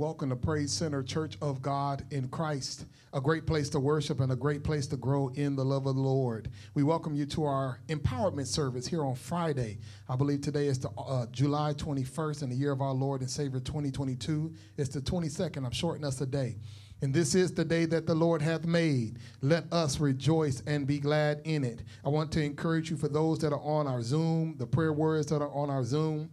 Welcome to Praise Center Church of God in Christ, a great place to worship and a great place to grow in the love of the Lord. We welcome you to our empowerment service here on Friday. I believe today is the uh, July 21st in the year of our Lord and Savior 2022. It's the 22nd. I'm shorting us a day. And this is the day that the Lord hath made. Let us rejoice and be glad in it. I want to encourage you for those that are on our Zoom, the prayer words that are on our Zoom.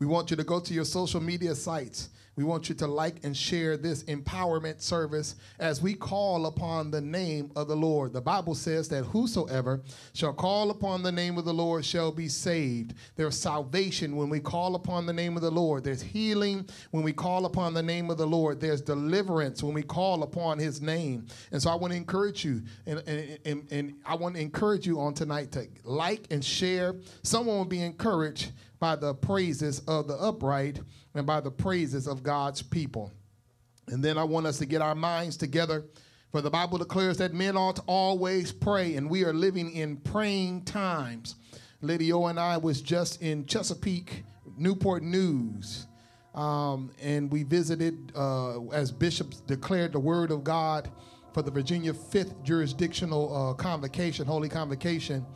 We want you to go to your social media sites. We want you to like and share this empowerment service as we call upon the name of the Lord. The Bible says that whosoever shall call upon the name of the Lord shall be saved. There's salvation when we call upon the name of the Lord. There's healing when we call upon the name of the Lord. There's deliverance when we call upon his name. And so I want to encourage you, and, and, and, and I want to encourage you on tonight to like and share. Someone will be encouraged by the praises of the upright and by the praises of God's people. And then I want us to get our minds together. For the Bible declares that men ought to always pray, and we are living in praying times. Lady O and I was just in Chesapeake, Newport News, um, and we visited uh, as bishops declared the word of God for the Virginia Fifth Jurisdictional uh, Convocation, Holy Convocation.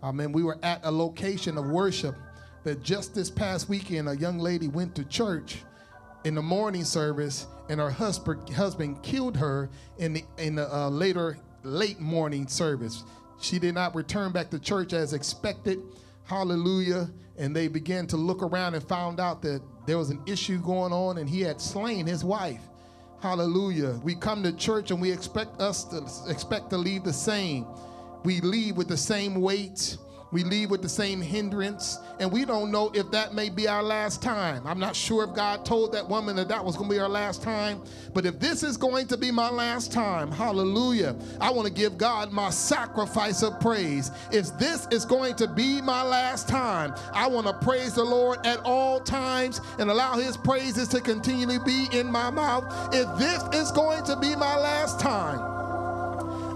Um, and we were at a location of worship that just this past weekend, a young lady went to church in the morning service, and her husband husband killed her in the in the uh, later late morning service. She did not return back to church as expected. Hallelujah. And they began to look around and found out that there was an issue going on, and he had slain his wife. Hallelujah. We come to church and we expect us to expect to leave the same. We leave with the same weight we leave with the same hindrance, and we don't know if that may be our last time. I'm not sure if God told that woman that that was going to be our last time, but if this is going to be my last time, hallelujah, I want to give God my sacrifice of praise. If this is going to be my last time, I want to praise the Lord at all times and allow his praises to continually be in my mouth. If this is going to be my last time,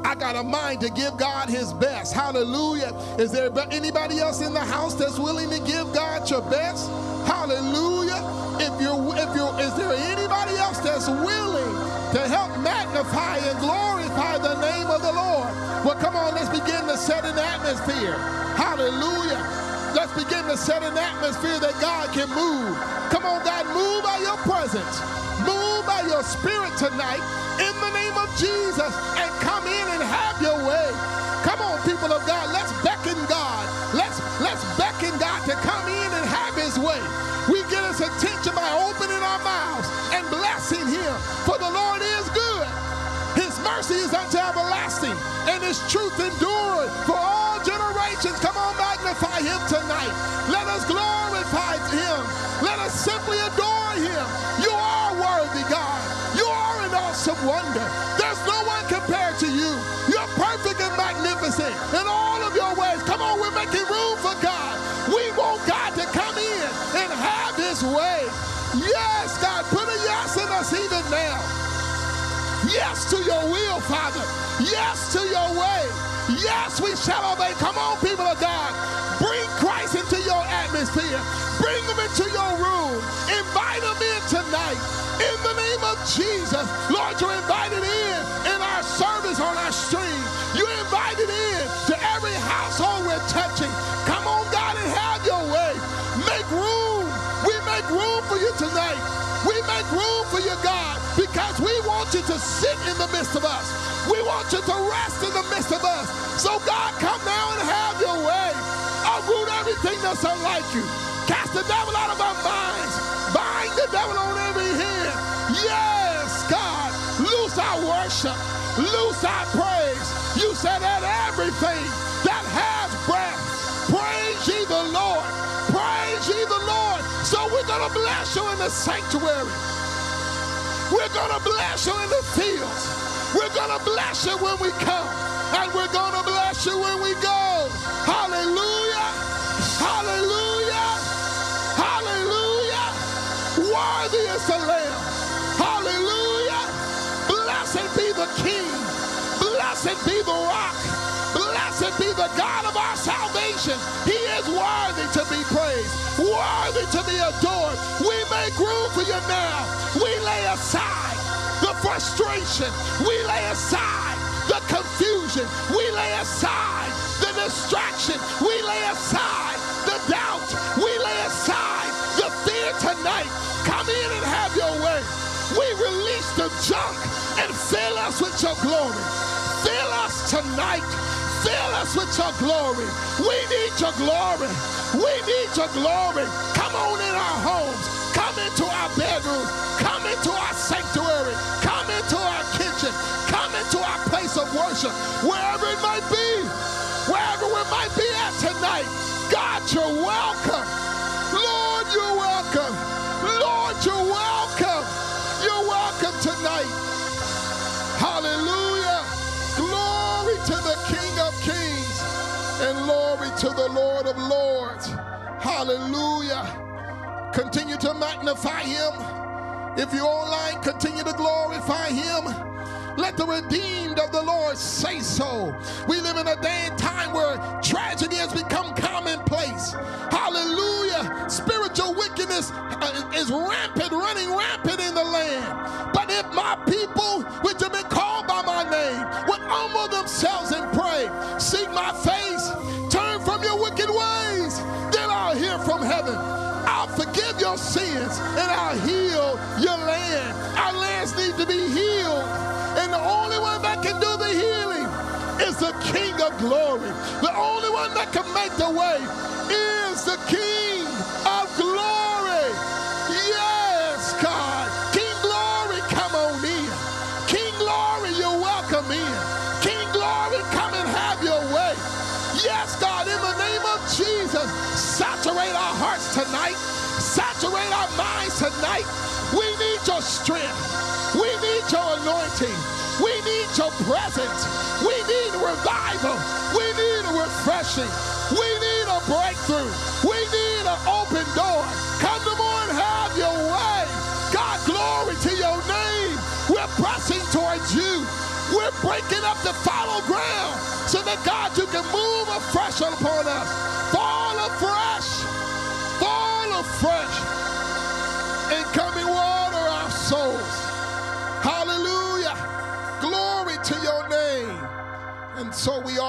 I got a mind to give God his best. Hallelujah. Is there anybody else in the house that's willing to give God your best? Hallelujah. If you're if you're is there anybody else that's willing to help magnify and glorify the name of the Lord? Well, come on, let's begin to set an atmosphere. Hallelujah. Let's begin to set an atmosphere that God can move. Come on, God, move by your presence. Move by your spirit tonight in the name of Jesus and come in and have your way. Come on, people of God, let's beckon God. Let's let's beckon God to come in and have his way. We get his attention by opening our mouths and blessing him. For the Lord is good. His mercy is unto everlasting, and his truth endured for all generations. Come on, magnify him tonight. Let us glorify him. Wonder. There's no one compared to you. You're perfect and magnificent in all of your ways. Come on, we're making room for God. We want God to come in and have his way. Yes, God, put a yes in us even now. Yes to your will, Father. Yes to your way. Yes, we shall obey. Come on, people of God. Bring Christ into your atmosphere. Bring him into your room. Invite him in of Jesus. Lord, you're invited in in our service on our stream. You're invited in to every household we're touching. Come on, God, and have your way. Make room. We make room for you tonight. We make room for you, God, because we want you to sit in the midst of us. We want you to rest in the midst of us. So, God, come now and have your way. Uproot everything that's unlike you. Cast the devil out of our minds. Bind the devil on every hand. Yes, God. Loose our worship. Loose our praise. You said that everything that has breath, praise ye the Lord. Praise ye the Lord. So we're going to bless you in the sanctuary. We're going to bless you in the fields. We're going to bless you when we come. And we're going to bless you when we go. Hallelujah. Hallelujah. Hallelujah. Worthy is the Lamb. The King. Blessed be the rock. Blessed be the God of our salvation. He is worthy to be praised, worthy to be adored. We make room for you now. We lay aside the frustration. We lay aside the confusion. We lay aside the distraction. We lay aside the doubt. We lay aside the fear tonight. Come in and have your way. We release the junk and fill us with your glory. Fill us tonight. Fill us with your glory. We need your glory. We need your glory. Come on in our homes. Come into our bedrooms. Come into our sanctuary. Come into our kitchen. Come into our place of worship. Wherever it might be. To the Lord of Lords. Hallelujah. Continue to magnify him. If you're online, continue to glorify him. Let the redeemed of the Lord say so. We live in a day and time where tragedy has become commonplace. Hallelujah. Spiritual wickedness uh, is rampant, running rampant in the land. But if my people, which have been called by my name, would humble themselves and pray, seek my face, wicked ways, then I'll hear from heaven. I'll forgive your sins and I'll heal your land. Our lands need to be healed. And the only one that can do the healing is the King of glory. The only one that can make the way is the King of glory. Tonight. Saturate our minds tonight. We need your strength. We need your anointing. We need your presence. We need revival. We need a refreshing. We need a breakthrough. We need an open door. Come to and have your way. God, glory to your name. We're pressing towards you. We're breaking up the fallow ground so that God, you can move afresh upon us.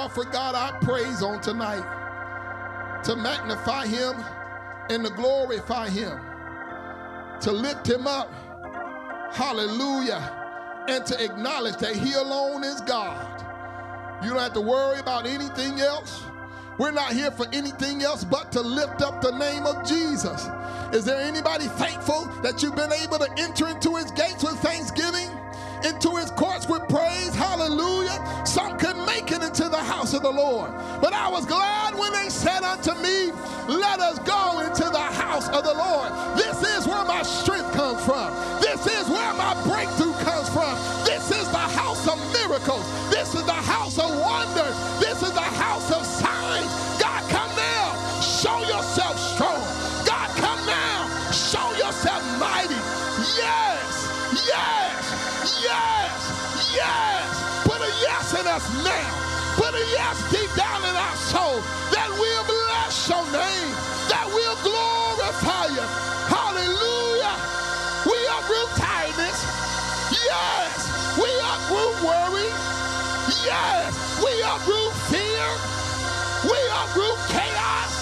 Offer God our praise on tonight to magnify him and to glorify him, to lift him up. Hallelujah. And to acknowledge that he alone is God. You don't have to worry about anything else. We're not here for anything else but to lift up the name of Jesus. Is there anybody thankful that you've been able to enter into his gates with thanksgiving? Into his courts with praise, hallelujah. Some couldn't make it into the house of the Lord. But I was glad when they said unto me, Let us go into the house of the Lord. This is where my strength comes from. This is where my breakthrough yes deep down in our soul that we'll bless your name, that we'll glorify you. Hallelujah. We uproot tiredness. Yes. We uproot worry. Yes. We uproot fear. We uproot chaos.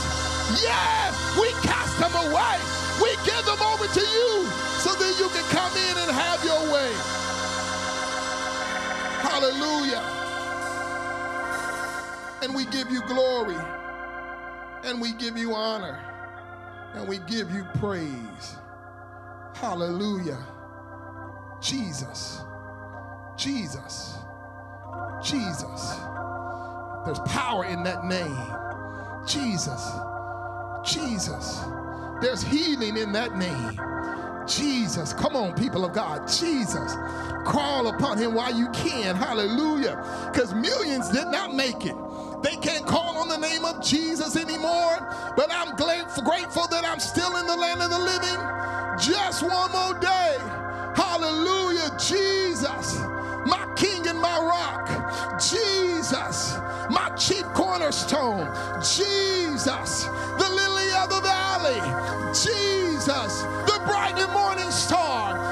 Yes. We cast them away. We give them over to you so that you can come in and have your way. Hallelujah. And we give you glory. And we give you honor. And we give you praise. Hallelujah. Jesus. Jesus. Jesus. There's power in that name. Jesus. Jesus. There's healing in that name. Jesus. Come on, people of God. Jesus. Call upon him while you can. Hallelujah. Because millions did not make it. They can't call on the name of Jesus anymore. But I'm grateful that I'm still in the land of the living. Just one more day. Hallelujah. Jesus. My king and my rock. Jesus. My chief cornerstone. Jesus. The lily of the valley. Jesus. The bright and morning star.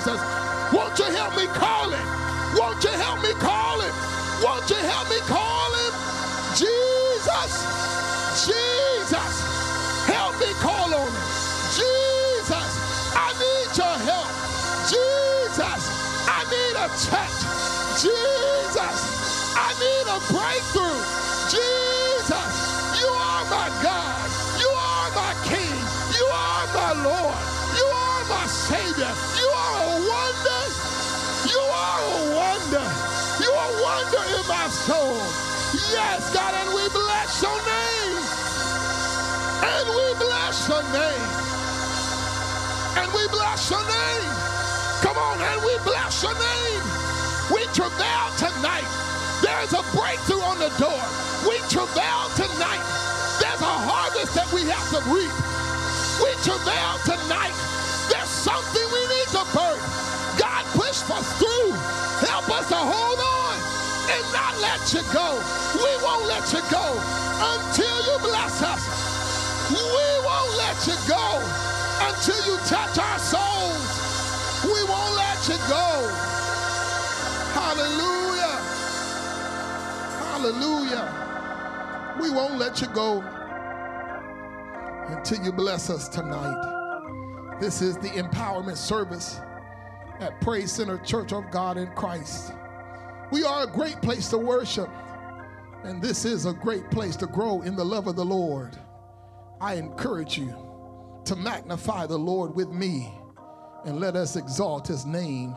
Jesus. Won't you help me call him? Won't you help me call him? Won't you help me call him? Jesus, Jesus. Help me call on him. Jesus, I need your help. Jesus, I need a touch. Jesus, I need a breakthrough. Jesus, you are my God. You are my King. You are my Lord. You are my Savior. A wonder. You are wonder in my soul. Yes, God, and we bless your name. And we bless your name. And we bless your name. Come on, and we bless your name. We travail tonight. There's a breakthrough on the door. We travail tonight. There's a harvest that we have to reap. We travail tonight. To hold on and not let you go. We won't let you go until you bless us. We won't let you go until you touch our souls. We won't let you go. Hallelujah. Hallelujah. We won't let you go until you bless us tonight. This is the empowerment service at Praise Center Church of God in Christ. We are a great place to worship, and this is a great place to grow in the love of the Lord. I encourage you to magnify the Lord with me and let us exalt his name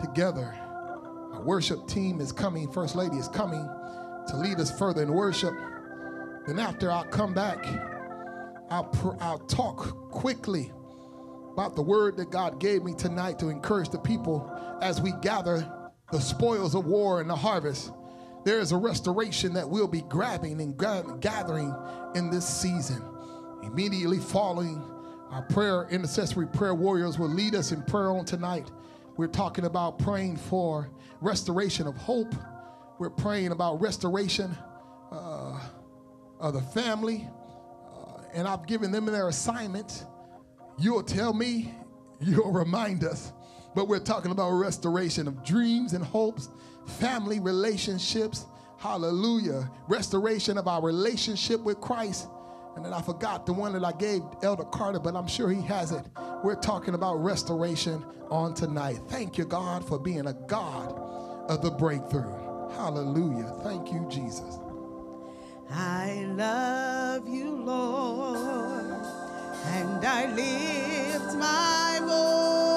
together. Our worship team is coming, First Lady is coming to lead us further in worship. Then, after I'll come back, I'll, I'll talk quickly about the word that God gave me tonight to encourage the people as we gather the spoils of war and the harvest. There is a restoration that we'll be grabbing and gathering in this season. Immediately following our prayer, intercessory prayer warriors will lead us in prayer on tonight. We're talking about praying for restoration of hope. We're praying about restoration uh, of the family. Uh, and I've given them their assignment. You'll tell me, you'll remind us. But we're talking about restoration of dreams and hopes, family relationships. Hallelujah. Restoration of our relationship with Christ. And then I forgot the one that I gave Elder Carter, but I'm sure he has it. We're talking about restoration on tonight. Thank you, God, for being a God of the breakthrough. Hallelujah. Thank you, Jesus. I love you, Lord, and I lift my voice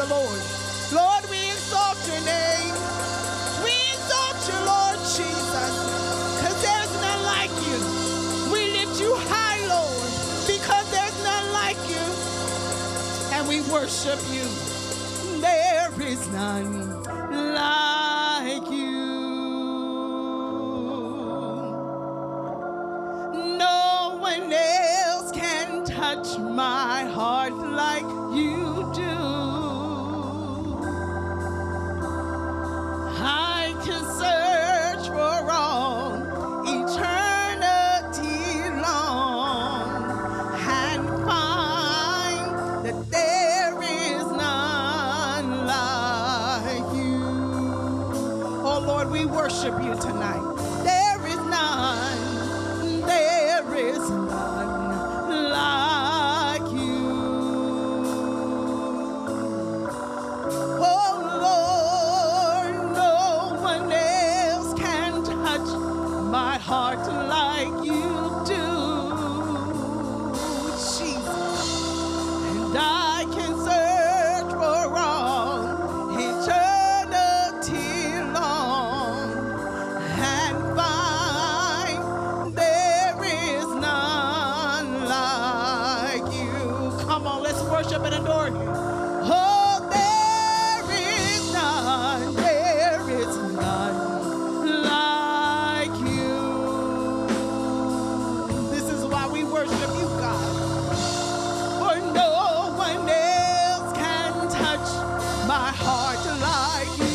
the Lord. heart like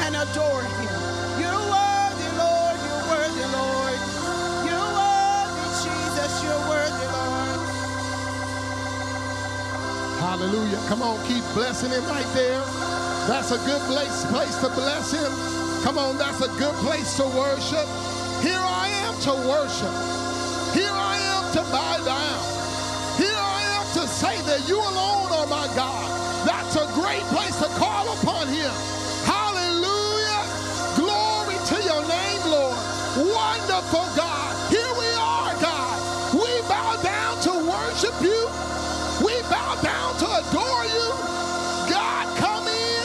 and adore him. You're worthy, Lord. You're worthy, Lord. You're worthy, Jesus. You're worthy, Lord. Hallelujah. Come on, keep blessing him right there. That's a good place, place to bless him. Come on, that's a good place to worship. Here I am to worship. Here I am to bow down. Here I am to say that you alone are my God. That's a great place to call upon him. Wonderful God. Here we are, God. We bow down to worship you. We bow down to adore you. God, come in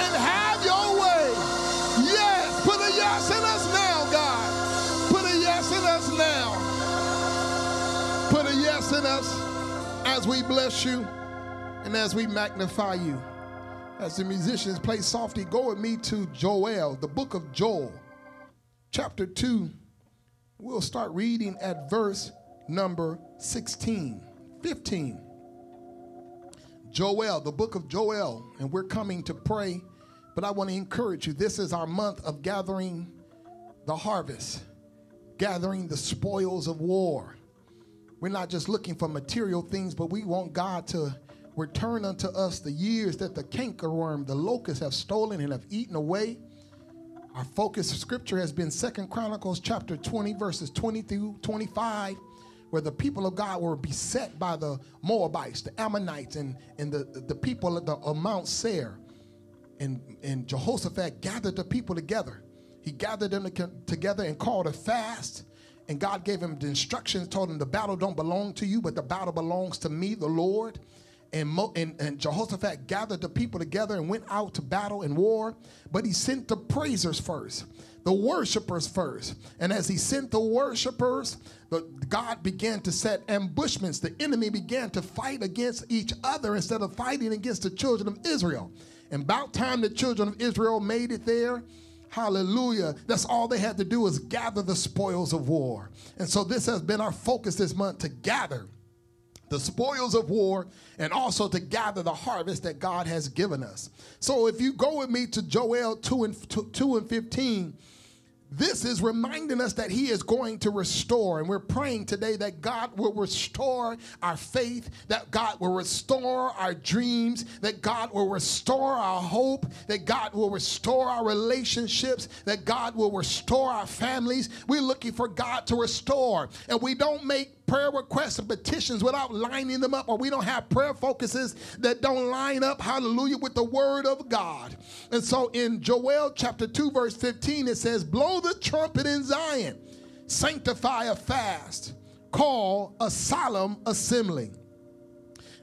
and have your way. Yes, put a yes in us now, God. Put a yes in us now. Put a yes in us as we bless you and as we magnify you. As the musicians play softly, go with me to Joel, the book of Joel, chapter 2. We'll start reading at verse number 16, 15. Joel, the book of Joel, and we're coming to pray, but I want to encourage you. This is our month of gathering the harvest, gathering the spoils of war. We're not just looking for material things, but we want God to return unto us the years that the cankerworm, the locust have stolen and have eaten away. Our focus scripture has been Second Chronicles chapter 20, verses 20 through 25, where the people of God were beset by the Moabites, the Ammonites, and, and the, the people of, the, of Mount Seir. And, and Jehoshaphat gathered the people together. He gathered them together and called a fast and God gave him the instructions, told him the battle don't belong to you, but the battle belongs to me, the Lord. And, Mo, and, and Jehoshaphat gathered the people together and went out to battle and war. But he sent the praisers first, the worshipers first. And as he sent the worshipers, the, God began to set ambushments. The enemy began to fight against each other instead of fighting against the children of Israel. And about time the children of Israel made it there, Hallelujah. That's all they had to do is gather the spoils of war. And so this has been our focus this month to gather the spoils of war and also to gather the harvest that God has given us. So if you go with me to Joel 2 and 2 and 15, this is reminding us that He is going to restore. And we're praying today that God will restore our faith, that God will restore our dreams, that God will restore our hope, that God will restore our relationships, that God will restore our families. We're looking for God to restore. And we don't make prayer requests and petitions without lining them up, or we don't have prayer focuses that don't line up, hallelujah, with the word of God. And so in Joel chapter 2, verse 15, it says, Blow the trumpet in Zion, sanctify a fast, call a solemn assembly.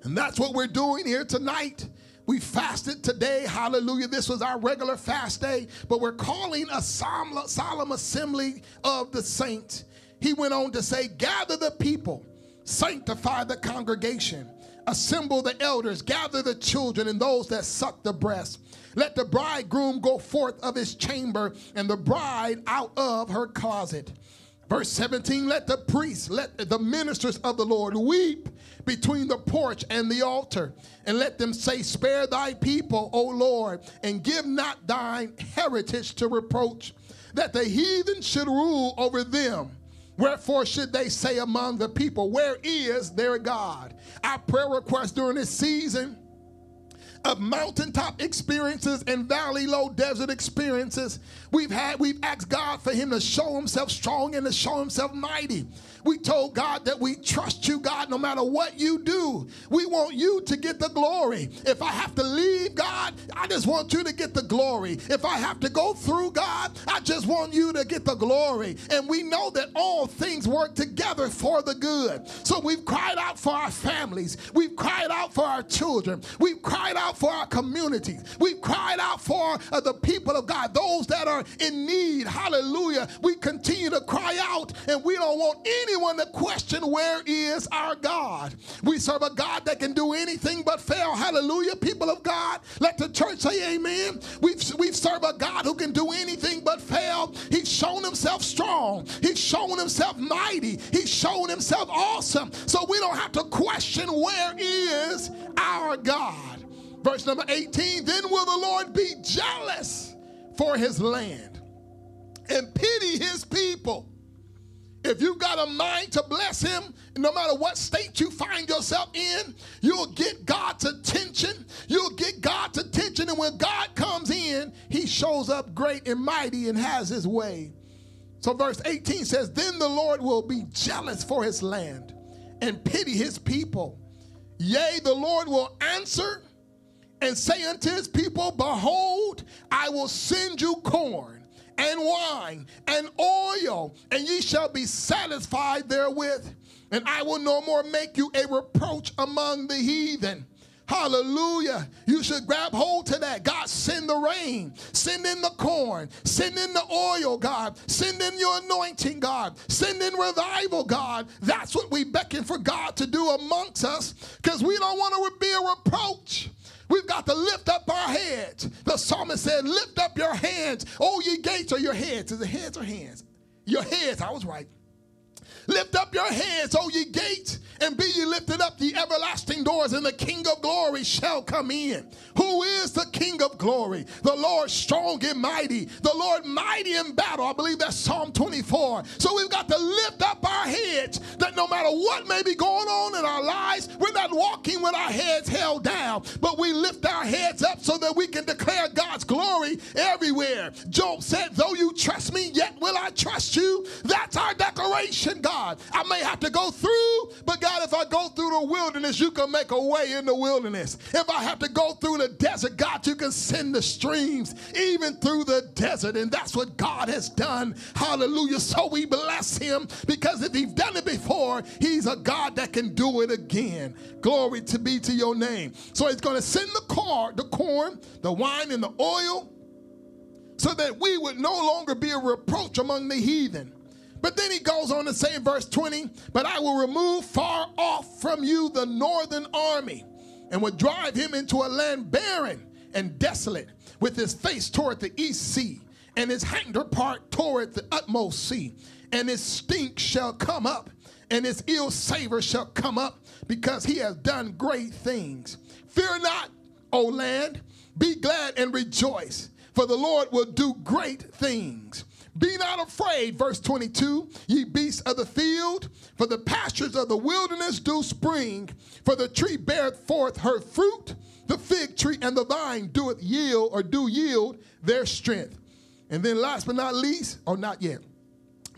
And that's what we're doing here tonight. We fasted today. Hallelujah. This was our regular fast day, but we're calling a solemn, solemn assembly of the saints he went on to say, Gather the people, sanctify the congregation, assemble the elders, gather the children and those that suck the breast. Let the bridegroom go forth of his chamber and the bride out of her closet. Verse 17, let the priests, let the ministers of the Lord weep between the porch and the altar, and let them say, Spare thy people, O Lord, and give not thine heritage to reproach, that the heathen should rule over them Wherefore should they say among the people, Where is their God? Our prayer request during this season of mountaintop experiences and valley low desert experiences we've had we've asked god for him to show himself strong and to show himself mighty we told God that we trust you, God, no matter what you do. We want you to get the glory. If I have to leave, God, I just want you to get the glory. If I have to go through, God, I just want you to get the glory. And we know that all things work together for the good. So we've cried out for our families. We've cried out for our children. We've cried out for our communities. We've cried out for uh, the people of God, those that are in need. Hallelujah. We continue to cry out, and we don't want any anyone to question where is our God. We serve a God that can do anything but fail. Hallelujah. People of God, let the church say amen. We've, we've served a God who can do anything but fail. He's shown himself strong. He's shown himself mighty. He's shown himself awesome. So we don't have to question where is our God. Verse number 18, then will the Lord be jealous for his land and pity his people if you've got a mind to bless him, no matter what state you find yourself in, you'll get God's attention. You'll get God's attention. And when God comes in, he shows up great and mighty and has his way. So, verse 18 says, Then the Lord will be jealous for his land and pity his people. Yea, the Lord will answer and say unto his people, Behold, I will send you corn and wine and oil, and ye shall be satisfied therewith. And I will no more make you a reproach among the heathen. Hallelujah. You should grab hold to that. God, send the rain, send in the corn, send in the oil, God, send in your anointing, God, send in revival, God. That's what we beckon for God to do amongst us because we don't want to be a reproach. We've got to lift up our heads. The psalmist said, Lift up your hands, O ye gates, or your heads. Is it heads or hands? Your heads, I was right. Lift up your heads, O ye gates, and be ye lifted up, the everlasting doors, and the King of glory shall come in. Who is the King of glory? The Lord strong and mighty, the Lord mighty in battle. I believe that's Psalm 24. So we've got to lift up our heads that no matter what may be going on in our lives, we're not walking with our heads held down, but we lift our heads up so that we can declare God's glory everywhere. Job said, Though you trust me, yet will I trust you. That's our declaration, God. I may have to go through, but God, if I go through the wilderness, you can make a way in the wilderness. If I have to go through the desert, God, you can send the streams even through the desert. And that's what God has done. Hallelujah. So we bless him because if he's done it before, he's a God that can do it again. Glory to be to your name. So he's going to send the corn, the corn, the wine, and the oil so that we would no longer be a reproach among the heathen. But then he goes on to say in verse 20, But I will remove far off from you the northern army, and will drive him into a land barren and desolate, with his face toward the east sea, and his hinder part toward the utmost sea. And his stink shall come up, and his ill savor shall come up, because he has done great things. Fear not, O land, be glad and rejoice, for the Lord will do great things. Be not afraid, verse 22, ye beasts of the field, for the pastures of the wilderness do spring, for the tree beareth forth her fruit, the fig tree and the vine doeth yield or do yield their strength. And then last but not least, or not yet,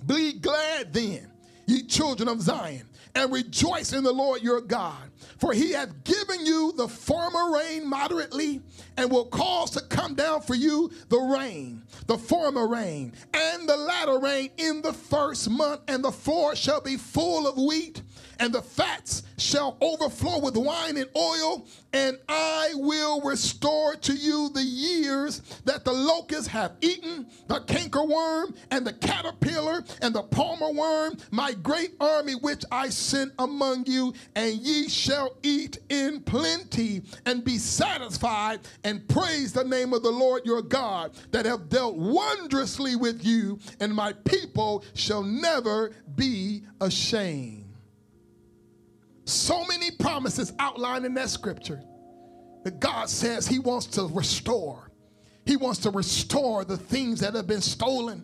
be glad then, ye children of Zion, and rejoice in the Lord your God. For he hath given you the former rain moderately, and will cause to come down for you the rain, the former rain, and the latter rain in the first month, and the floor shall be full of wheat, and the fats shall overflow with wine and oil, and I will restore to you the years that the locusts have eaten, the cankerworm, and the caterpillar, and the palmer worm, my great army which I sent among you, and ye shall eat in plenty and be satisfied, and praise the name of the Lord your God that have dealt wondrously with you, and my people shall never be ashamed. So many promises outlined in that scripture that God says He wants to restore. He wants to restore the things that have been stolen,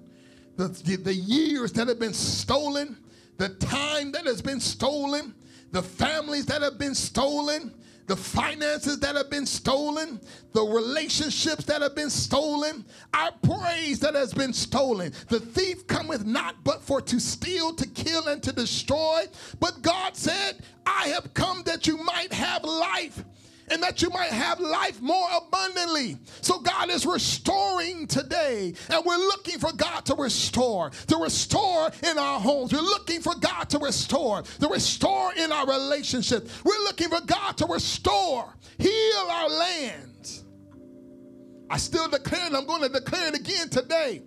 the, the, years that have been stolen, the time that has been stolen, the families that have been stolen, the finances that have been stolen, the relationships that have been stolen, our praise that has been stolen. The thief cometh not but for to steal, to kill, and to destroy. But God said, I have come that you might have life and that you might have life more abundantly. So God is restoring today, and we're looking for God to restore, to restore in our homes. We're looking for God to restore, to restore in our relationships. We're looking for God to restore, heal our lands. I still declare, and I'm going to declare it again today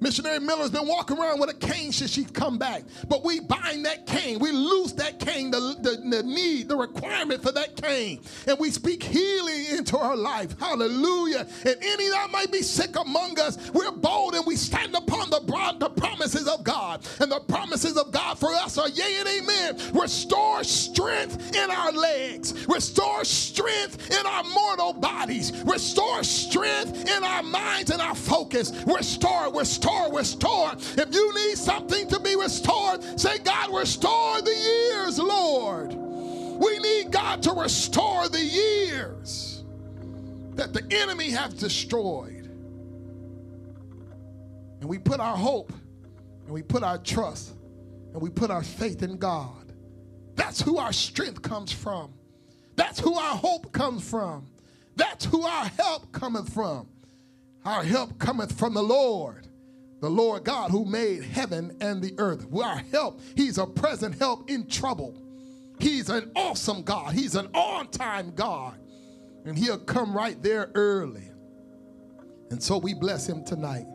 Missionary Miller's been walking around with a cane since she's come back. But we bind that cane. We loose that cane, the, the, the, need, the requirement for that cane. And we speak healing into her life. Hallelujah. And any that might be sick among us, we're bold and we stand upon the, broad, the promises of God. And the promises of God for us are yea and amen. Restore strength in our legs. Restore strength in our mortal bodies. Restore strength in our minds and our focus. Restore, restore restore. If you need something to be restored, say, God, restore the years, Lord. We need God to restore the years that the enemy have destroyed. And we put our hope and we put our trust and we put our faith in God. That's who our strength comes from. That's who our hope comes from. That's who our help cometh from. Our help cometh from the Lord, the Lord God who made heaven and the earth. Our help, He's a present help in trouble. He's an awesome God. He's an on time God. And He'll come right there early. And so we bless Him tonight.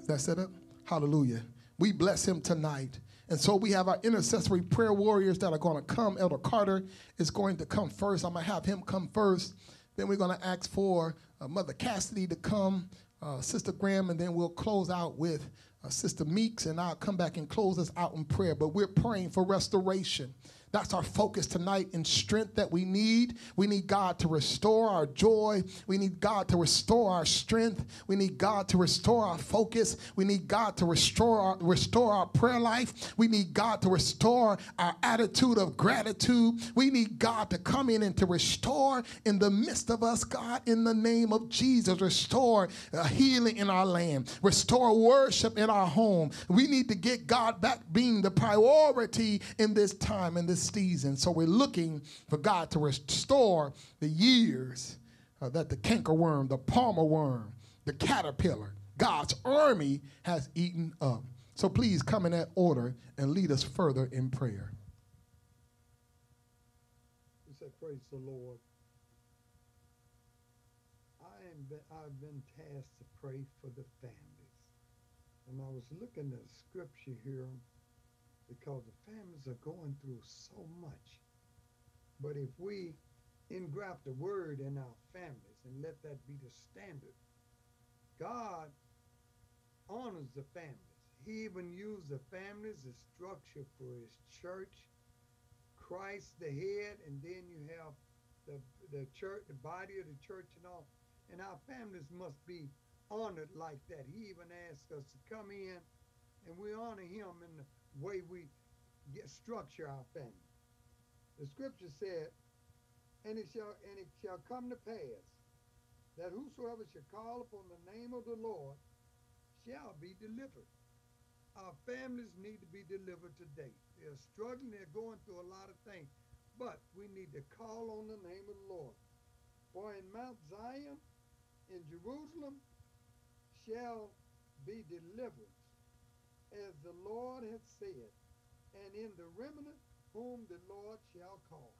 Is that set up? Hallelujah. We bless Him tonight. And so we have our intercessory prayer warriors that are going to come. Elder Carter is going to come first. I'm going to have him come first. Then we're going to ask for uh, Mother Cassidy to come, uh, Sister Graham, and then we'll close out with uh, Sister Meeks, and I'll come back and close us out in prayer. But we're praying for restoration. That's our focus tonight in strength that we need. We need God to restore our joy. We need God to restore our strength. We need God to restore our focus. We need God to restore our, restore our prayer life. We need God to restore our attitude of gratitude. We need God to come in and to restore in the midst of us, God, in the name of Jesus. Restore uh, healing in our land. Restore worship in our home. We need to get God back being the priority in this time, in this season. So we're looking for God to restore the years uh, that the cankerworm, the palmer worm, the caterpillar, God's army has eaten up. So please come in that order and lead us further in prayer. We say, Praise the Lord. I am I've been tasked to pray for the families. And I was looking at scripture here because the families are going through so much. But if we engraft the word in our families and let that be the standard, God honors the families. He even used the families as structure for his church. Christ the head, and then you have the the church, the body of the church and all. And our families must be honored like that. He even asked us to come in and we honor him in the way we get structure our family. The scripture said, and it shall and it shall come to pass that whosoever shall call upon the name of the Lord shall be delivered. Our families need to be delivered today. They're struggling, they're going through a lot of things. But we need to call on the name of the Lord. For in Mount Zion, in Jerusalem, shall be deliverance, as the Lord hath said, and in the remnant whom the Lord shall call.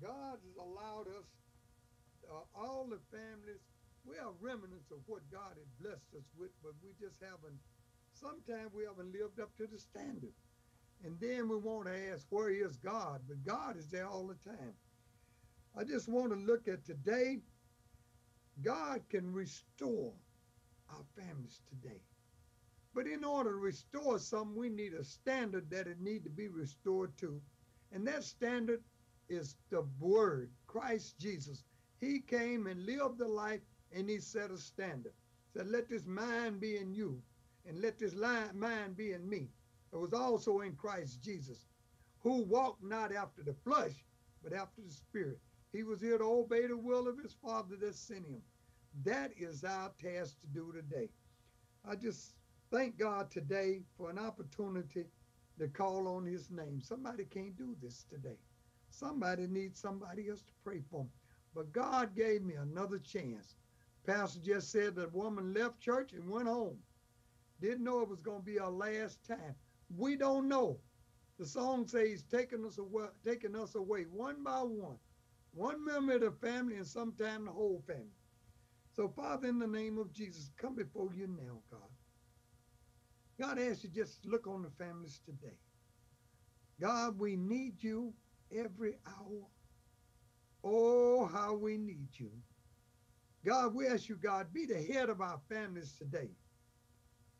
God has allowed us, uh, all the families, we are remnants of what God had blessed us with, but we just haven't, sometimes we haven't lived up to the standard. And then we want to ask, where is God? But God is there all the time. I just want to look at today. God can restore our families today. But in order to restore something, we need a standard that it need to be restored to. And that standard is the word, Christ Jesus. He came and lived the life and he set a standard. Said, let this mind be in you and let this mind be in me. It was also in Christ Jesus, who walked not after the flesh, but after the spirit. He was here to obey the will of his Father that sent him. That is our task to do today. I just thank God today for an opportunity to call on his name. Somebody can't do this today. Somebody needs somebody else to pray for them. But God gave me another chance. Pastor just said that woman left church and went home. Didn't know it was going to be our last time. We don't know. The song says taking us away, taking us away one by one. One member of the family and sometime the whole family. So, Father, in the name of Jesus, come before you now, God. God asks you just look on the families today. God, we need you every hour. Oh, how we need you. God, we ask you, God, be the head of our families today.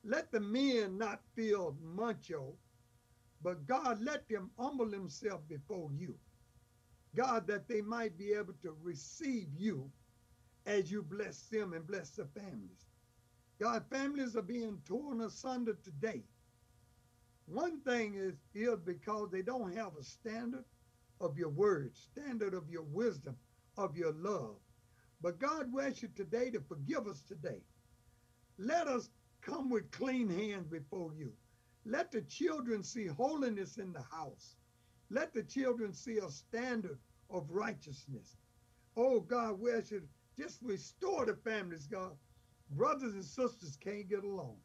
Let the men not feel macho, but God, let them humble themselves before you. God, that they might be able to receive you as you bless them and bless the families. God, families are being torn asunder today. One thing is, is because they don't have a standard of your word, standard of your wisdom, of your love. But God wants you today to forgive us today. Let us come with clean hands before you. Let the children see holiness in the house. Let the children see a standard of righteousness. Oh God, where should just restore the families, God. Brothers and sisters can't get along.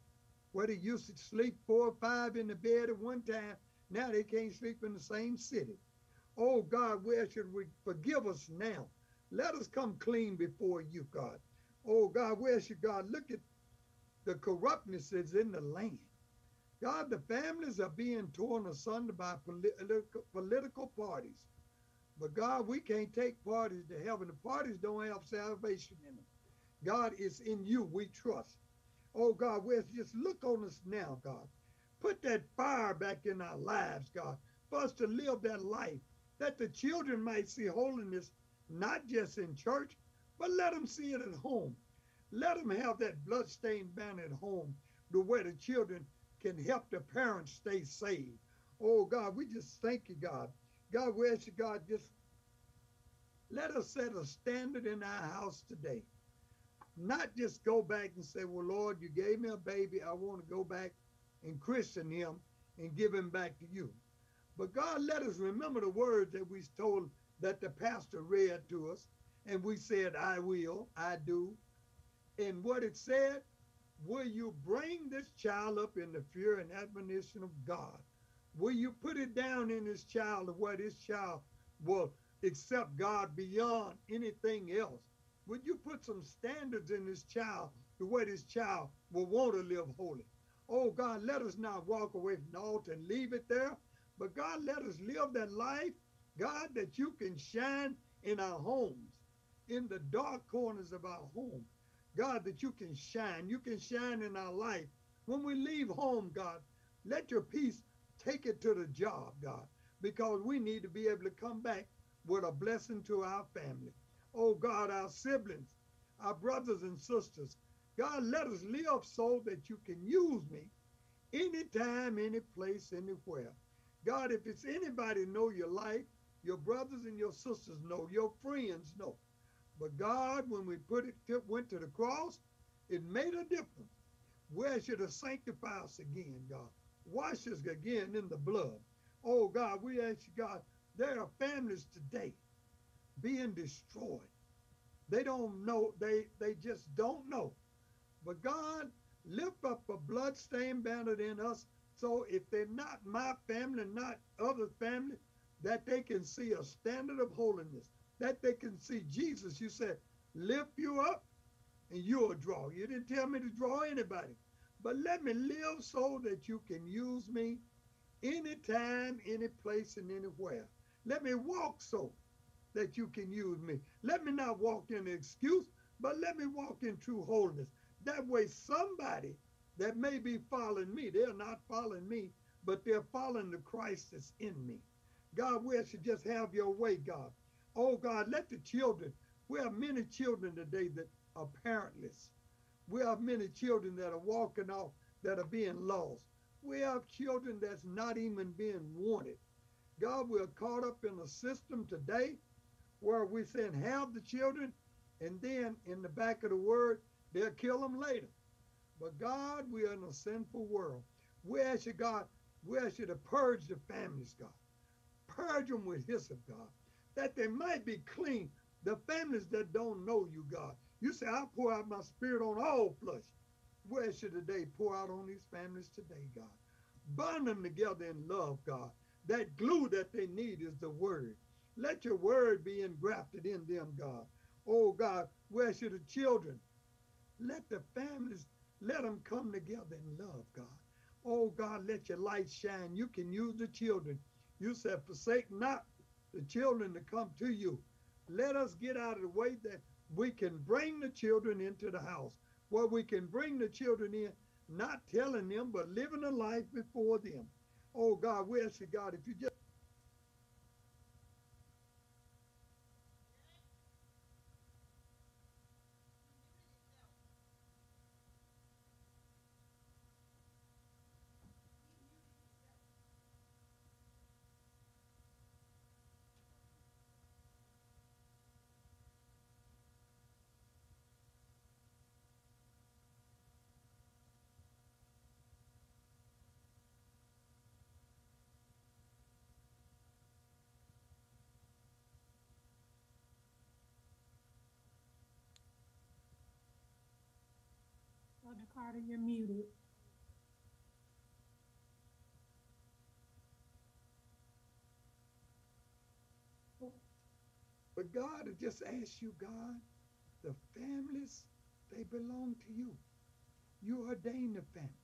Where they used to sleep four or five in the bed at one time, now they can't sleep in the same city. Oh God, where should we forgive us now? Let us come clean before you, God. Oh God, where should God look at the corruptness that's in the land? God, the families are being torn asunder by political, political parties. But God, we can't take parties to heaven. The parties don't have salvation in them. God is in you. We trust. Oh God, we just look on us now, God. Put that fire back in our lives, God, for us to live that life, that the children might see holiness, not just in church, but let them see it at home. Let them have that bloodstained banner at home, the way the children can help the parents stay saved. Oh God, we just thank you, God. God, we ask you, God, just let us set a standard in our house today. Not just go back and say, Well, Lord, you gave me a baby. I want to go back and christen him and give him back to you. But God, let us remember the words that we told that the pastor read to us. And we said, I will, I do. And what it said, will you bring this child up in the fear and admonition of God? Will you put it down in this child of what this child will accept God beyond anything else? Would you put some standards in this child the way this child will want to live holy? Oh God, let us not walk away from the altar and leave it there. But God, let us live that life, God, that you can shine in our homes, in the dark corners of our home. God, that you can shine. You can shine in our life. When we leave home, God, let your peace take it to the job, God, because we need to be able to come back with a blessing to our family. Oh God, our siblings, our brothers and sisters, God, let us live so that you can use me anytime, any place, anywhere. God, if it's anybody know your life, your brothers and your sisters know, your friends know. But God, when we put it went to the cross, it made a difference. Where should it sanctify us again, God? Wash us again in the blood. Oh God, we ask you, God, there are families today being destroyed. They don't know, they they just don't know. But God, lift up a bloodstained banner in us so if they're not my family, not other family, that they can see a standard of holiness, that they can see Jesus. You said, lift you up and you'll draw. You didn't tell me to draw anybody. But let me live so that you can use me anytime, any place, and anywhere. Let me walk so that you can use me. Let me not walk in excuse, but let me walk in true holiness. That way, somebody that may be following me, they're not following me, but they're following the Christ that's in me. God, we should just have your way, God. Oh, God, let the children, we have many children today that are parentless. We have many children that are walking off, that are being lost. We have children that's not even being wanted. God, we're caught up in a system today where we saying have the children, and then in the back of the word, they'll kill them later. But God, we are in a sinful world. We ask you, God, we ask you to purge the families, God. Purge them with hyssop, God, that they might be clean. The families that don't know you, God. You say, I'll pour out my spirit on all flesh. Where should today pour out on these families today, God? Bind them together in love, God. That glue that they need is the word. Let your word be engrafted in them, God. Oh, God, where should the children? Let the families, let them come together in love, God. Oh, God, let your light shine. You can use the children. You said, forsake not the children to come to you. Let us get out of the way that we can bring the children into the house, where we can bring the children in, not telling them, but living a life before them. Oh, God, ask you, God, if you just Elder Carter, you're muted. But God just ask you, God, the families, they belong to you. You ordained the families.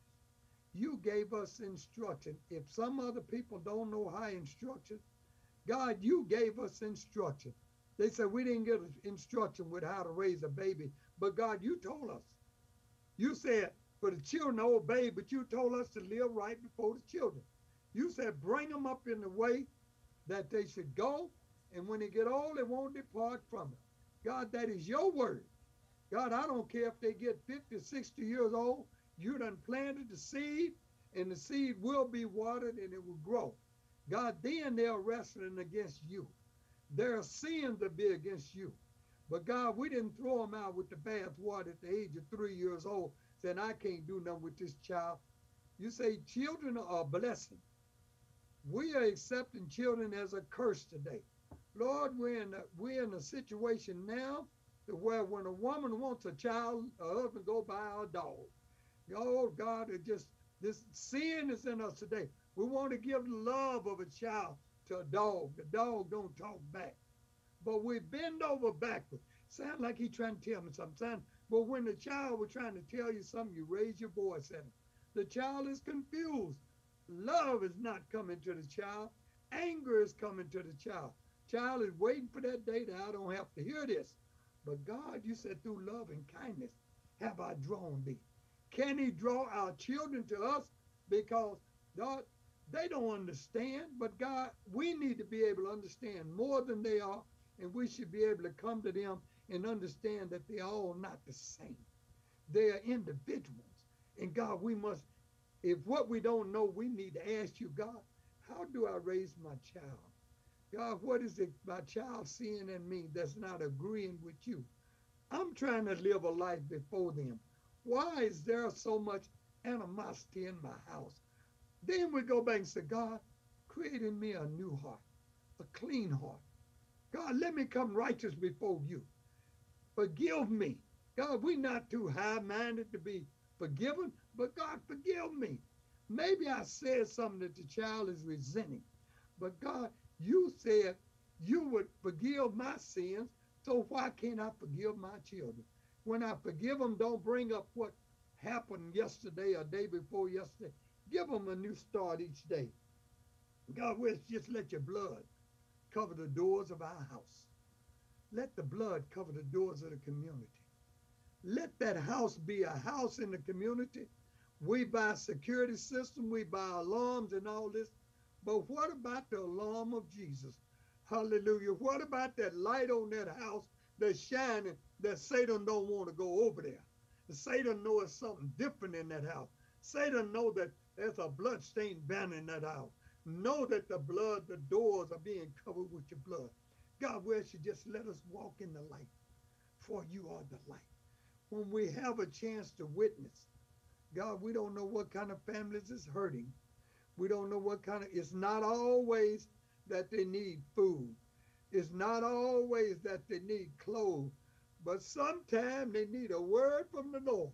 You gave us instruction. If some other people don't know how instruction, God, you gave us instruction. They said we didn't get instruction with how to raise a baby, but God, you told us. You said for the children to obey, but you told us to live right before the children. You said bring them up in the way that they should go, and when they get old, they won't depart from it. God, that is your word. God, I don't care if they get 50, 60 years old. You done planted the seed, and the seed will be watered and it will grow. God, then they're wrestling against you. Their sin to be against you. But God, we didn't throw them out with the bath water at the age of three years old, saying, I can't do nothing with this child. You say children are a blessing. We are accepting children as a curse today. Lord, we're in a, we're in a situation now where when a woman wants a child, a husband go buy a dog. Oh God, it just this sin is in us today. We want to give love of a child to a dog. The dog don't talk back. But we bend over backward. Sound like he trying to tell me something. But when the child was trying to tell you something, you raise your voice at him. The child is confused. Love is not coming to the child. Anger is coming to the child. Child is waiting for that day that I don't have to hear this. But God, you said through love and kindness have I drawn thee. Can he draw our children to us? Because God, they don't understand, but God, we need to be able to understand more than they are, and we should be able to come to them and understand that they're all not the same. They are individuals. And God, we must, if what we don't know, we need to ask you, God, how do I raise my child? God, what is it my child seeing in me that's not agreeing with you? I'm trying to live a life before them. Why is there so much animosity in my house? Then we go back and say, God, create in me a new heart, a clean heart. God, let me come righteous before you. Forgive me. God, we're not too high minded to be forgiven, but God, forgive me. Maybe I said something that the child is resenting, but God, you said you would forgive my sins, so why can't I forgive my children? When I forgive them, don't bring up what happened yesterday or day before yesterday. Give them a new start each day. God, will just let your blood cover the doors of our house. Let the blood cover the doors of the community. Let that house be a house in the community. We buy security system, we buy alarms and all this. But what about the alarm of Jesus? Hallelujah. What about that light on that house that's shining that Satan don't want to go over there? Satan knows something different in that house. Satan know that there's a bloodstained banner in that house. Know that the blood, the doors are being covered with your blood. God wills you just let us walk in the light, for you are the light. When we have a chance to witness, God, we don't know what kind of families is hurting. We don't know what kind of, it's not always that they need food. It's not always that they need clothes, but sometimes they need a word from the Lord.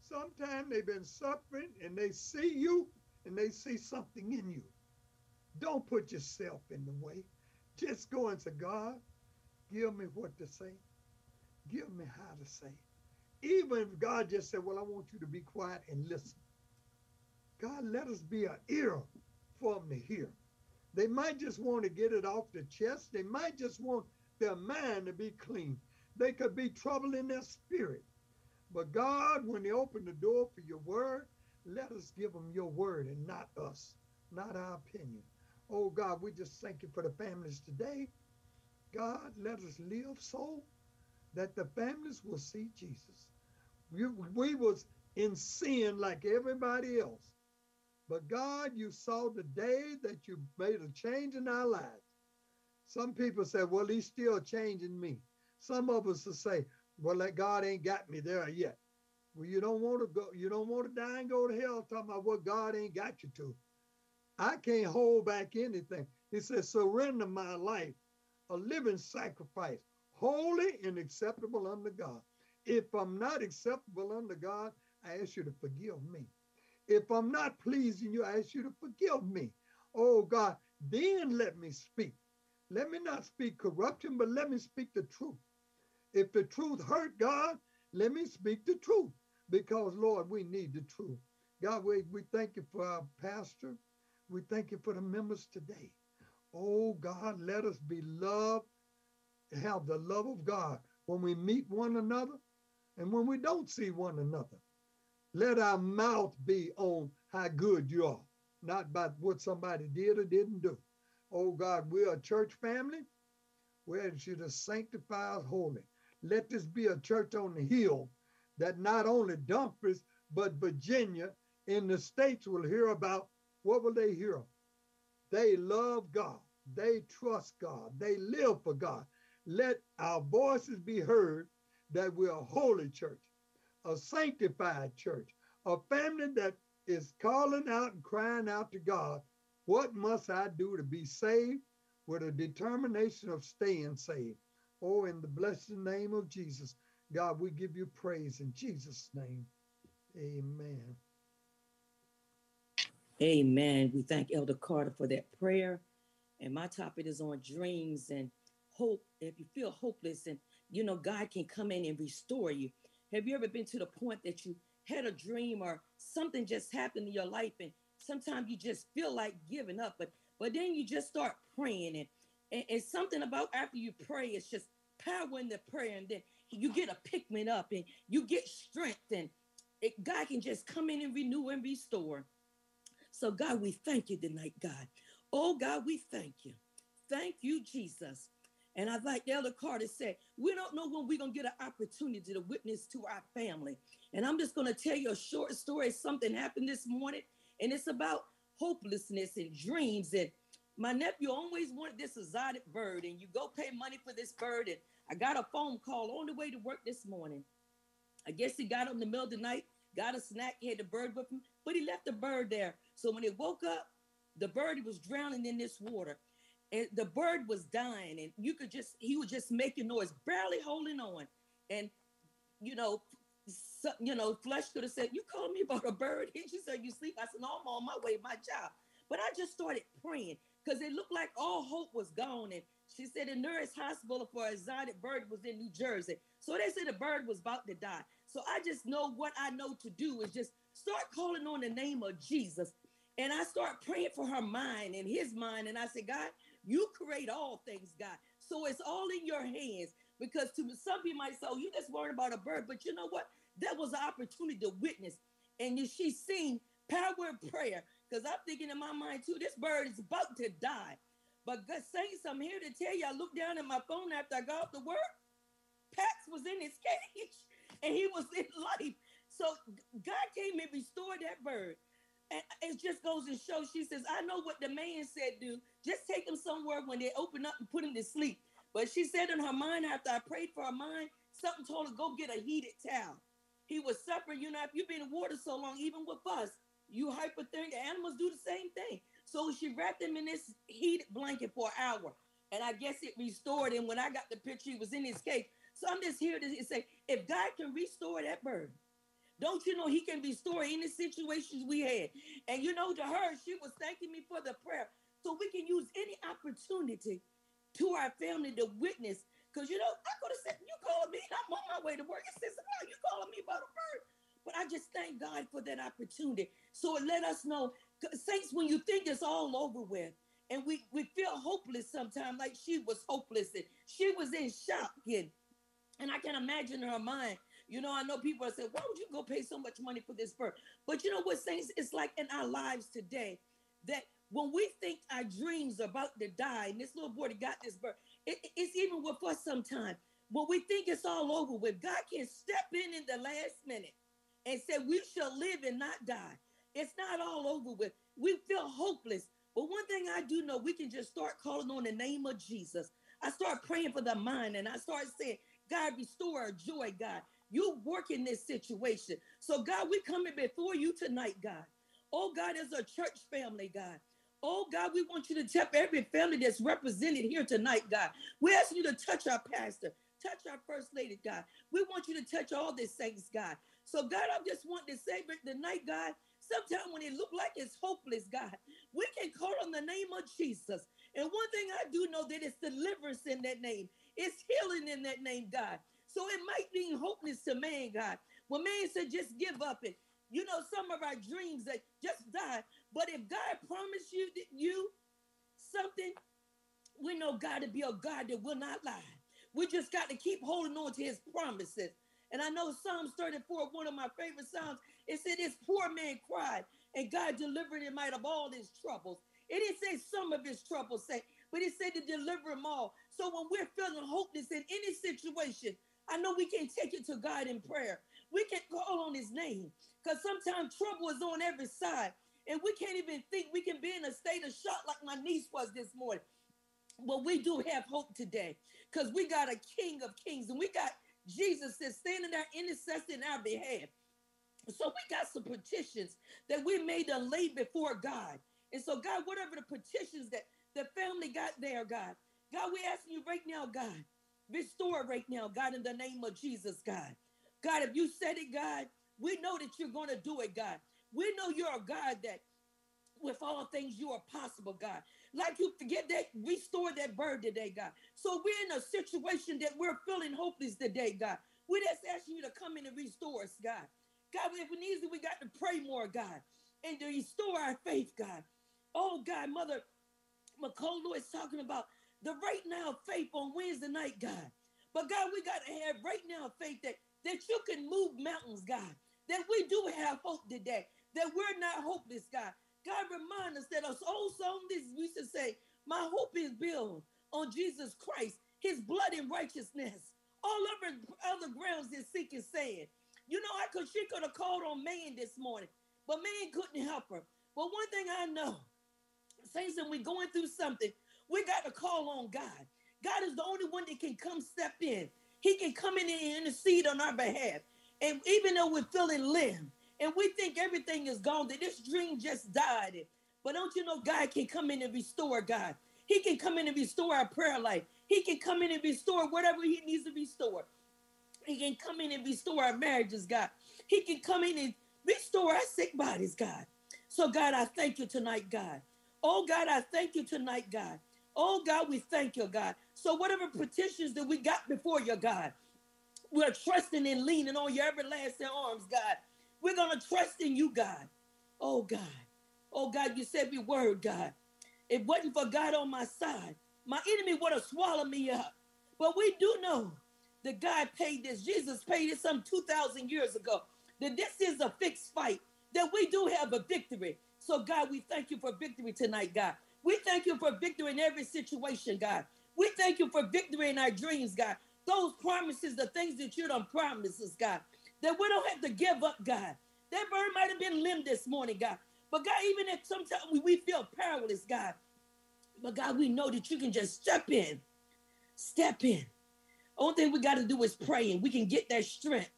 Sometimes they've been suffering and they see you and they see something in you. Don't put yourself in the way. Just go and say, God, give me what to say. Give me how to say it. Even if God just said, Well, I want you to be quiet and listen. God, let us be an ear for them to hear. They might just want to get it off the chest. They might just want their mind to be clean. They could be trouble in their spirit. But God, when they open the door for your word, let us give them your word and not us, not our opinion. Oh God, we just thank you for the families today. God, let us live so that the families will see Jesus. We, we was in sin like everybody else. But God, you saw the day that you made a change in our lives. Some people say, well, he's still changing me. Some of us will say, well, that God ain't got me there yet. Well, you don't want to go, you don't want to die and go to hell talking about what God ain't got you to. I can't hold back anything. He says, surrender my life, a living sacrifice, holy and acceptable unto God. If I'm not acceptable unto God, I ask you to forgive me. If I'm not pleasing you, I ask you to forgive me. Oh God, then let me speak. Let me not speak corruption, but let me speak the truth. If the truth hurt God, let me speak the truth because, Lord, we need the truth. God, we, we thank you for our pastor. We thank you for the members today. Oh, God, let us be loved, have the love of God when we meet one another and when we don't see one another. Let our mouth be on how good you are, not by what somebody did or didn't do. Oh, God, we're a church family. We ask you to sanctify us holy. Let this be a church on the hill that not only Dumfries, but Virginia in the States will hear about. What will they hear? They love God. They trust God. They live for God. Let our voices be heard that we're a holy church, a sanctified church, a family that is calling out and crying out to God, What must I do to be saved? with a determination of staying saved. Oh, in the blessed name of Jesus, God, we give you praise in Jesus' name. Amen. Amen. We thank Elder Carter for that prayer. And my topic is on dreams and hope. If you feel hopeless and you know God can come in and restore you. Have you ever been to the point that you had a dream or something just happened in your life and sometimes you just feel like giving up, but but then you just start praying and, and, and something about after you pray, it's just power in the prayer, and then you get a pickment up and you get strength, and it, God can just come in and renew and restore. So, God, we thank you tonight, God. Oh, God, we thank you. Thank you, Jesus. And I like Elder Carter said, we don't know when we're going to get an opportunity to witness to our family. And I'm just going to tell you a short story. Something happened this morning, and it's about hopelessness and dreams. And my nephew always wanted this exotic bird, and you go pay money for this bird. And I got a phone call on the way to work this morning. I guess he got up in the middle of the night, got a snack, he had the bird with him, but he left the bird there. So when he woke up, the bird was drowning in this water. And the bird was dying, and you could just, he was just making noise, barely holding on. And, you know, so, you know, Flesh could have said, You called me about a bird. And she said, You sleep. I said, No, I'm on my way, my job. But I just started praying because it looked like all hope was gone. And she said the nearest hospital for a exotic bird was in New Jersey. So they said the bird was about to die. So I just know what I know to do is just start calling on the name of Jesus. And I start praying for her mind and his mind. And I said, God, you create all things, God. So it's all in your hands. Because to some people might say, oh, you just worried about a bird. But you know what? That was an opportunity to witness. And she's seen power of prayer. Because I'm thinking in my mind too, this bird is about to die. But God saints, I'm here to tell you, I looked down at my phone after I got off the work. Pax was in his cage and he was in life. So God came and restored that bird. And it just goes to show, she says, I know what the man said, do. Just take him somewhere when they open up and put him to sleep. But she said in her mind, after I prayed for her mind, something told her, go get a heated towel. He was suffering. You know, if you've been in water so long, even with us, you hypothermic. Animals do the same thing. So she wrapped him in this heated blanket for an hour. And I guess it restored him. When I got the picture, he was in his cage. So I'm just here to say, if God can restore that bird, don't you know he can restore any situations we had? And you know, to her, she was thanking me for the prayer. So we can use any opportunity to our family to witness. Because you know, I could have said, You calling me, I'm on my way to work. It says, Oh, you calling me about a bird. But I just thank God for that opportunity. So it let us know, saints, when you think it's all over with, and we, we feel hopeless sometimes, like she was hopeless and she was in shock. And, and I can imagine her mind. You know, I know people are saying, why would you go pay so much money for this bird? But you know what, saints? It's like in our lives today that when we think our dreams are about to die, and this little boy that got this bird, it, it's even with us sometimes. When we think it's all over with, God can step in in the last minute and say, We shall live and not die. It's not all over with. We feel hopeless. But one thing I do know, we can just start calling on the name of Jesus. I start praying for the mind and I start saying, God, restore our joy, God. You work in this situation. So, God, we coming before you tonight, God. Oh, God, as a church family, God. Oh, God, we want you to tap every family that's represented here tonight, God. We ask you to touch our pastor, Touch our first lady, God. We want you to touch all these saints, God. So, God, I just want to say tonight, God, sometimes when it look like it's hopeless, God, we can call on the name of Jesus. And one thing I do know that it's deliverance in that name. It's healing in that name, God. So it might be hopeless to man, God. When man said just give up it, you know, some of our dreams that just die. But if God promised you that you something, we know God to be a God that will not lie. We just got to keep holding on to his promises. And I know Psalms 34, one of my favorite Psalms, it said, This poor man cried, and God delivered him out of all his troubles. It didn't say some of his troubles, say, but it said to deliver them all. So when we're feeling hopeless in any situation, I know we can't take it to God in prayer. We can't call on his name because sometimes trouble is on every side. And we can't even think we can be in a state of shock like my niece was this morning. But we do have hope today because we got a king of kings and we got Jesus that's standing there intercessing our behalf. So we got some petitions that we made to lay before God. And so, God, whatever the petitions that the family got there, God, God, we asking you right now, God, restore right now, God, in the name of Jesus, God. God, if you said it, God, we know that you're going to do it, God. We know you're a God that with all things you are possible, God. Like you forget that, restore that bird today, God. So we're in a situation that we're feeling hopeless today, God. We just asking you to come in and restore us, God. God, if we need to, we got to pray more, God, and to restore our faith, God. Oh, God, Mother McCall Lewis talking about the right now faith on Wednesday night, God. But God, we got to have right now faith that, that you can move mountains, God. That we do have hope today. That we're not hopeless, God. God remind us that us old song this we should say, My hope is built on Jesus Christ, his blood and righteousness. All over other grounds is seeking saying. You know, I could she could have called on man this morning, but man couldn't help her. But one thing I know, saints, and we going through something, we got to call on God. God is the only one that can come step in. He can come in and intercede on our behalf. And even though we're feeling limb and we think everything is gone, that this dream just died. But don't you know God can come in and restore God? He can come in and restore our prayer life. He can come in and restore whatever he needs to restore. He can come in and restore our marriages, God. He can come in and restore our sick bodies, God. So, God, I thank you tonight, God. Oh, God, I thank you tonight, God. Oh, God, we thank you, God. So, whatever petitions that we got before you, God, we're trusting and leaning on your everlasting arms, God. We're to trust in you, God. Oh, God. Oh, God, you said your word, God. It wasn't for God on my side. My enemy would have swallowed me up. But we do know that God paid this. Jesus paid it some 2,000 years ago. That this is a fixed fight. That we do have a victory. So, God, we thank you for victory tonight, God. We thank you for victory in every situation, God. We thank you for victory in our dreams, God. Those promises, the things that you don't promise us, God. That we don't have to give up, God. That bird might have been limbed this morning, God. But God, even if sometimes we, we feel powerless, God, but God, we know that you can just step in, step in. Only thing we got to do is pray, and we can get that strength.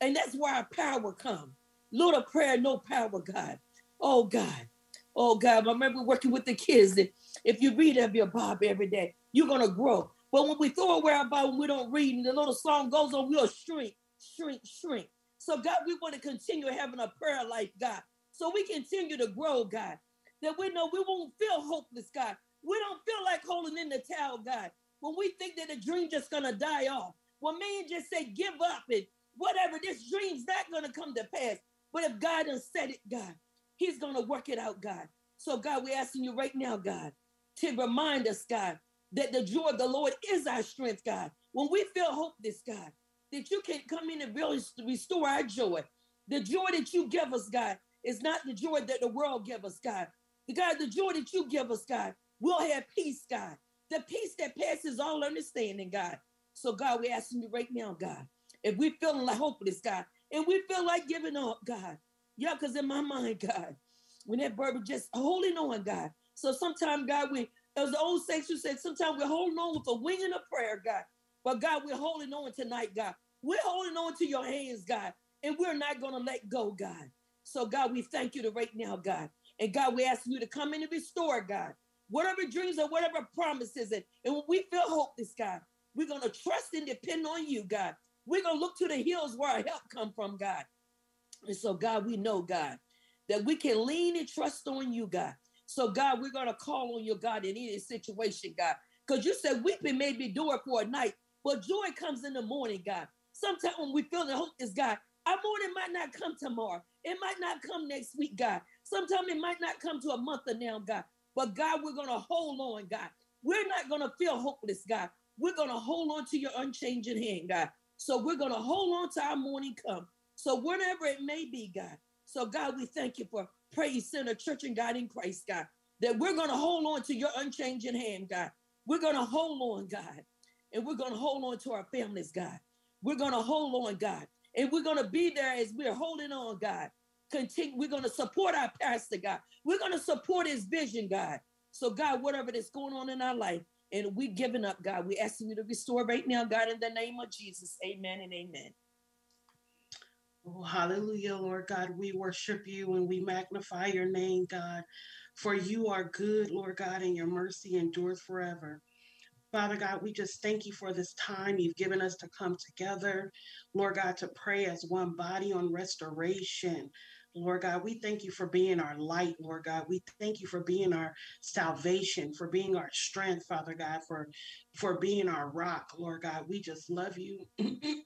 And that's where our power comes. Little prayer, no power, God. Oh, God. Oh, God. I remember working with the kids that if you read of your Bible every day, you're going to grow. But when we throw away our Bible, and we don't read, and the little song goes on, we'll shrink, shrink, shrink. So, God, we want to continue having a prayer life, God. So we continue to grow, God. That we know we won't feel hopeless, God. We don't feel like holding in the towel, God. When we think that the dream just gonna die off. When man just say give up and whatever, this dream's not gonna come to pass. But if God has said it, God, He's gonna work it out, God. So, God, we're asking you right now, God, to remind us, God, that the joy of the Lord is our strength, God. When we feel hopeless, God, that you can come in and really restore our joy. The joy that you give us, God, is not the joy that the world give us, God. The God, the joy that you give us, God, we'll have peace, God. The peace that passes all understanding, God. So, God, we're asking you right now, God, if we're feeling like hopeless, God, and we feel like giving up, God. Yeah, because in my mind, God, when that was just holding on, God. So sometimes, God, we, as the old saints who said, sometimes we're holding on with a wing and a prayer, God. But God, we're holding on tonight, God. We're holding on to your hands, God, and we're not going to let go, God. So, God, we thank you to right now, God. And God, we ask you to come in and restore, God, whatever dreams or whatever promises. And, and when we feel hopeless, God, We're going to trust and depend on you, God. We're going to look to the hills where our help come from, God. And so, God, we know, God, that we can lean and trust on you, God. So, God, we're going to call on you, God, in any situation, God. Because you said weeping may be endure for a night, but joy comes in the morning, God. Sometimes when we feel the hope is God, our morning might not come tomorrow. It might not come next week, God. Sometimes it might not come to a month of now, God. But God, we're going to hold on, God. We're not going to feel hopeless, God. We're going to hold on to your unchanging hand, God. So we're going to hold on to our morning come. So whatever it may be, God. So God, we thank you for Praise Center Church of God in Christ, God, that we're going to hold on to your unchanging hand, God. We're going to hold on, God. And we're going to hold on to our families, God. We're going to hold on, God. And we're going to be there as we're holding on, God. Continue. We're going to support our pastor, God. We're going to support his vision, God. So, God, whatever that's going on in our life, and we giving up, God, we asking you to restore right now, God, in the name of Jesus. Amen and amen. Oh, hallelujah, Lord God. We worship you and we magnify your name, God. For you are good, Lord God, and your mercy endures forever. Father God, we just thank you for this time you've given us to come together, Lord God, to pray as one body on restoration. Lord God, we thank you for being our light, Lord God. We thank you for being our salvation, for being our strength, Father God, for for being our rock, Lord God. We just love you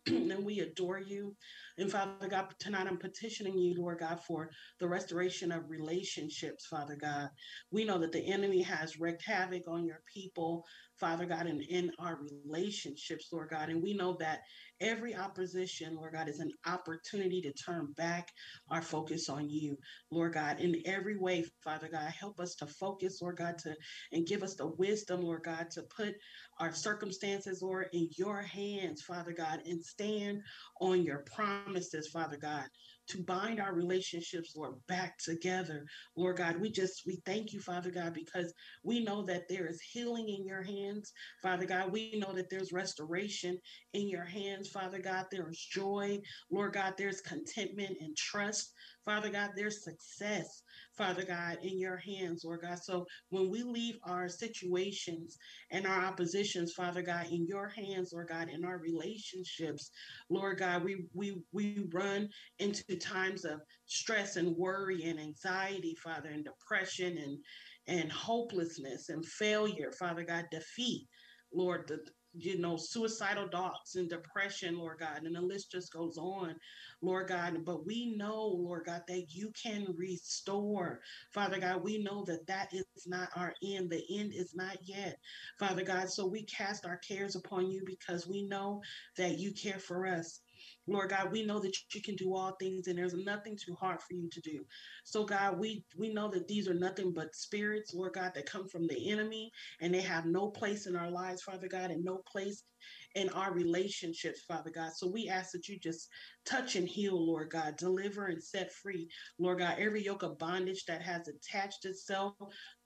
and we adore you. And Father God, tonight I'm petitioning you, Lord God, for the restoration of relationships, Father God. We know that the enemy has wreaked havoc on your people, Father God, and in our relationships, Lord God. And we know that every opposition, Lord God, is an opportunity to turn back our focus on you, Lord God. In every way, Father God, help us to focus, Lord God, to and give us the wisdom, Lord God, to put our circumstances, Lord, in your hands, Father God, and stand on your promises, Father God to bind our relationships, Lord, back together. Lord God, we just, we thank you, Father God, because we know that there is healing in your hands. Father God, we know that there's restoration in your hands. Father God, there is joy. Lord God, there's contentment and trust. Father God, there's success, Father God, in your hands, Lord God. So when we leave our situations and our oppositions, Father God, in your hands, Lord God, in our relationships, Lord God, we we we run into times of stress and worry and anxiety, Father, and depression and and hopelessness and failure, Father God, defeat. Lord, the, you know, suicidal thoughts and depression, Lord God, and the list just goes on, Lord God. But we know, Lord God, that you can restore, Father God. We know that that is not our end. The end is not yet, Father God. So we cast our cares upon you because we know that you care for us. Lord God, we know that you can do all things and there's nothing too hard for you to do. So God, we we know that these are nothing but spirits, Lord God, that come from the enemy and they have no place in our lives, Father God, and no place in our relationships, Father God. So we ask that you just touch and heal, Lord God, deliver and set free, Lord God, every yoke of bondage that has attached itself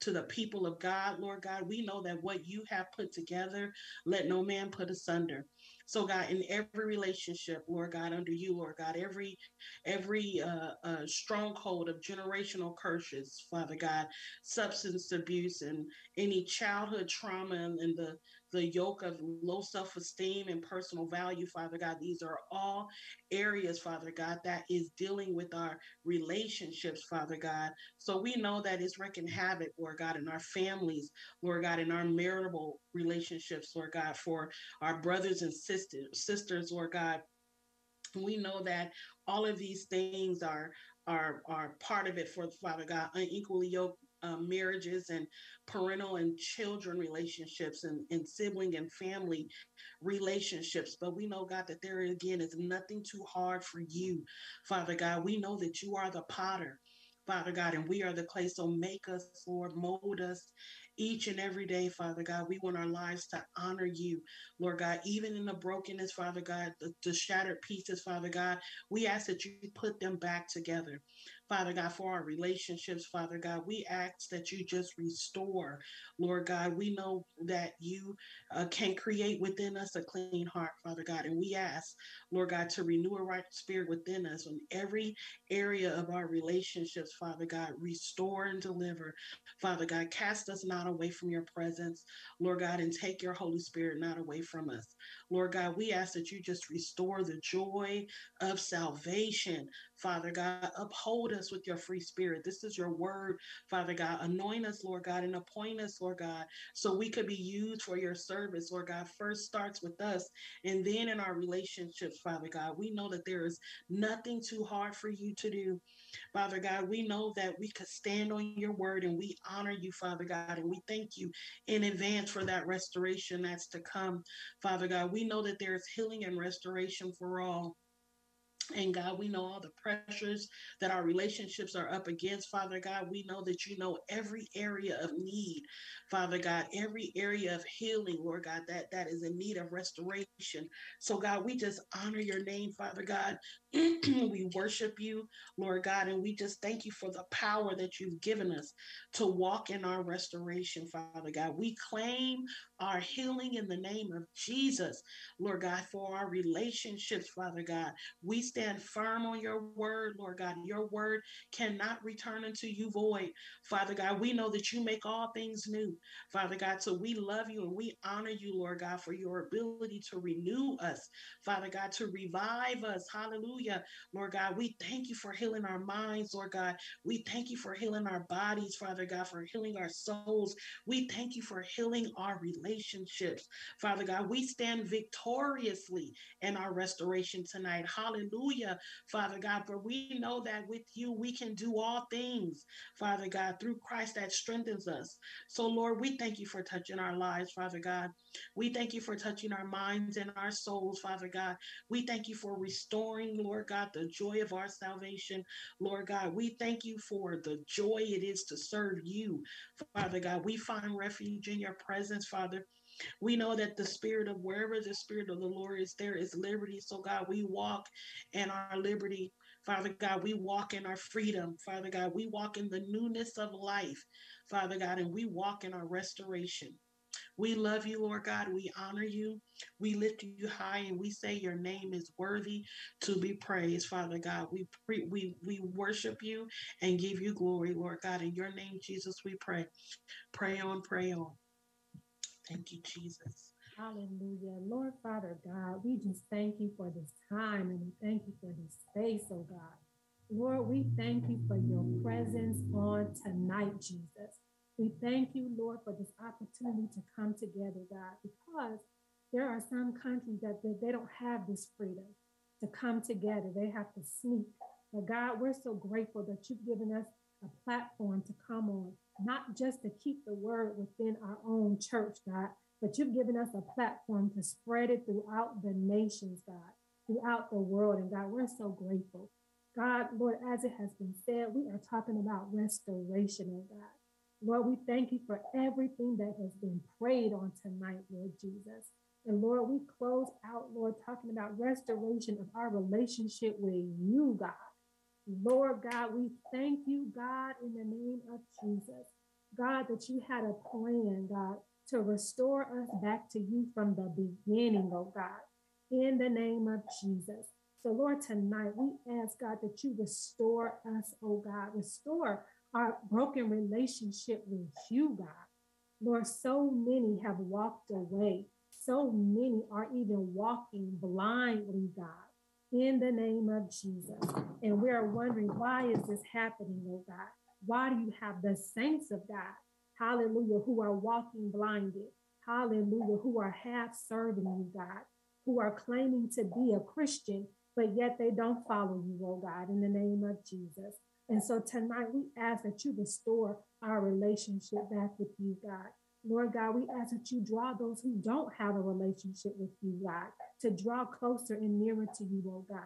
to the people of God, Lord God. We know that what you have put together, let no man put asunder. So God, in every relationship, Lord God, under you, Lord God, every every uh, uh, stronghold of generational curses, Father God, substance abuse and any childhood trauma and, and the the yoke of low self esteem and personal value, Father God. These are all areas, Father God, that is dealing with our relationships, Father God. So we know that it's wreaking havoc, Lord God, in our families, Lord God, in our marital relationships, Lord God, for our brothers and sisters, sisters, Lord God. We know that all of these things are are are part of it for Father God, unequally yoked um, marriages and parental and children relationships and, and sibling and family relationships. But we know, God, that there again is nothing too hard for you, Father God. We know that you are the potter. Father God, and we are the clay. So make us, Lord, mold us each and every day, Father God. We want our lives to honor you, Lord God, even in the brokenness, Father God, the, the shattered pieces, Father God. We ask that you put them back together. Father God, for our relationships, Father God. We ask that you just restore, Lord God. We know that you uh, can create within us a clean heart, Father God. And we ask, Lord God, to renew a right spirit within us in every area of our relationships, Father God. Restore and deliver, Father God. Cast us not away from your presence, Lord God, and take your Holy Spirit not away from us. Lord God, we ask that you just restore the joy of salvation, Father God. Uphold us with your free spirit. This is your word, Father God. Anoint us, Lord God, and appoint us, Lord God, so we could be used for your service, Lord God. First starts with us and then in our relationships, Father God. We know that there is nothing too hard for you to do. Father God, we know that we could stand on your word and we honor you, Father God, and we thank you in advance for that restoration that's to come, Father God. We know that there is healing and restoration for all. And God, we know all the pressures that our relationships are up against, Father God. We know that you know every area of need, Father God, every area of healing, Lord God, that, that is in need of restoration. So, God, we just honor your name, Father God. we worship you, Lord God, and we just thank you for the power that you've given us to walk in our restoration, Father God. We claim our healing in the name of Jesus, Lord God, for our relationships, Father God. We stand firm on your word, Lord God. Your word cannot return unto you void, Father God. We know that you make all things new, Father God. So we love you and we honor you, Lord God, for your ability to renew us, Father God, to revive us. Hallelujah, Lord God. We thank you for healing our minds, Lord God. We thank you for healing our bodies, Father God, for healing our souls. We thank you for healing our relationships, Father God. We stand victoriously in our restoration tonight. Hallelujah, Father God. For we know that with you we can do all things, Father God, through Christ that strengthens us. So, Lord, we thank you for touching our lives, Father God. We thank you for touching our minds and our souls, Father God. We thank you for restoring, Lord God, the joy of our salvation, Lord God. We thank you for the joy it is to serve you, Father God. We find refuge in your presence, Father. We know that the spirit of wherever the spirit of the Lord is, there is liberty. So, God, we walk in our liberty. Father God, we walk in our freedom. Father God, we walk in the newness of life. Father God, and we walk in our restoration. We love you, Lord God. We honor you. We lift you high and we say your name is worthy to be praised, Father God. We pre- we we worship you and give you glory, Lord God. In your name, Jesus, we pray. Pray on, pray on. Thank you, Jesus. Hallelujah. Lord Father God, we just thank you for this time and we thank you for this space, oh God. Lord, we thank you for your presence on tonight, Jesus. We thank you, Lord, for this opportunity to come together, God, because there are some countries that they, they don't have this freedom to come together. They have to sneak. But God, we're so grateful that you've given us a platform to come on, not just to keep the word within our own church, God, but you've given us a platform to spread it throughout the nations, God, throughout the world. And God, we're so grateful. God, Lord, as it has been said, we are talking about restoration, oh God. Lord, we thank you for everything that has been prayed on tonight, Lord Jesus. And Lord, we close out, Lord, talking about restoration of our relationship with you, God. Lord God, we thank you, God, in the name of Jesus. God, that you had a plan, God, to restore us back to you from the beginning, oh God, in the name of Jesus. So, Lord, tonight we ask, God, that you restore us, oh God, restore our broken relationship with you, God. Lord, so many have walked away. So many are even walking blindly, God, in the name of Jesus. And we are wondering, why is this happening, oh God? Why do you have the saints of God, hallelujah, who are walking blinded, hallelujah, who are half serving you, God, who are claiming to be a Christian, but yet they don't follow you, oh God, in the name of Jesus. And so tonight we ask that you restore our relationship back with you, God. Lord God, we ask that you draw those who don't have a relationship with you, God, to draw closer and nearer to you, oh God.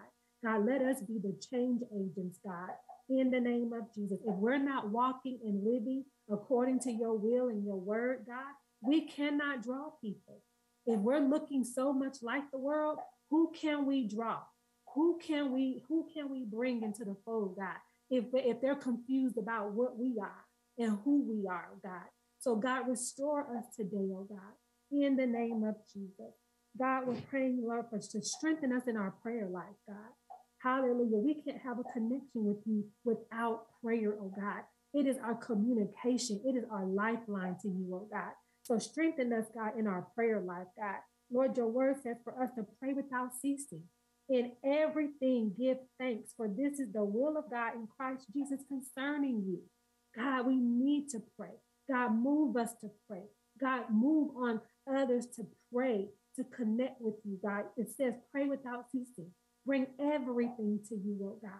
God, let us be the change agents, God, in the name of Jesus. If we're not walking and living according to your will and your word, God, we cannot draw people. If we're looking so much like the world, who can we draw? Who can we who can we bring into the fold, God? If, if they're confused about what we are and who we are, oh God. So, God, restore us today, oh God, in the name of Jesus. God, we're praying, Lord, for us, to strengthen us in our prayer life, God. Hallelujah. We can't have a connection with you without prayer, oh God. It is our communication, it is our lifeline to you, oh God. So strengthen us, God, in our prayer life, God. Lord, your word says for us to pray without ceasing. In everything, give thanks, for this is the will of God in Christ Jesus concerning you. God, we need to pray. God, move us to pray. God, move on others to pray, to connect with you, God. It says, pray without ceasing. Bring everything to you, oh God.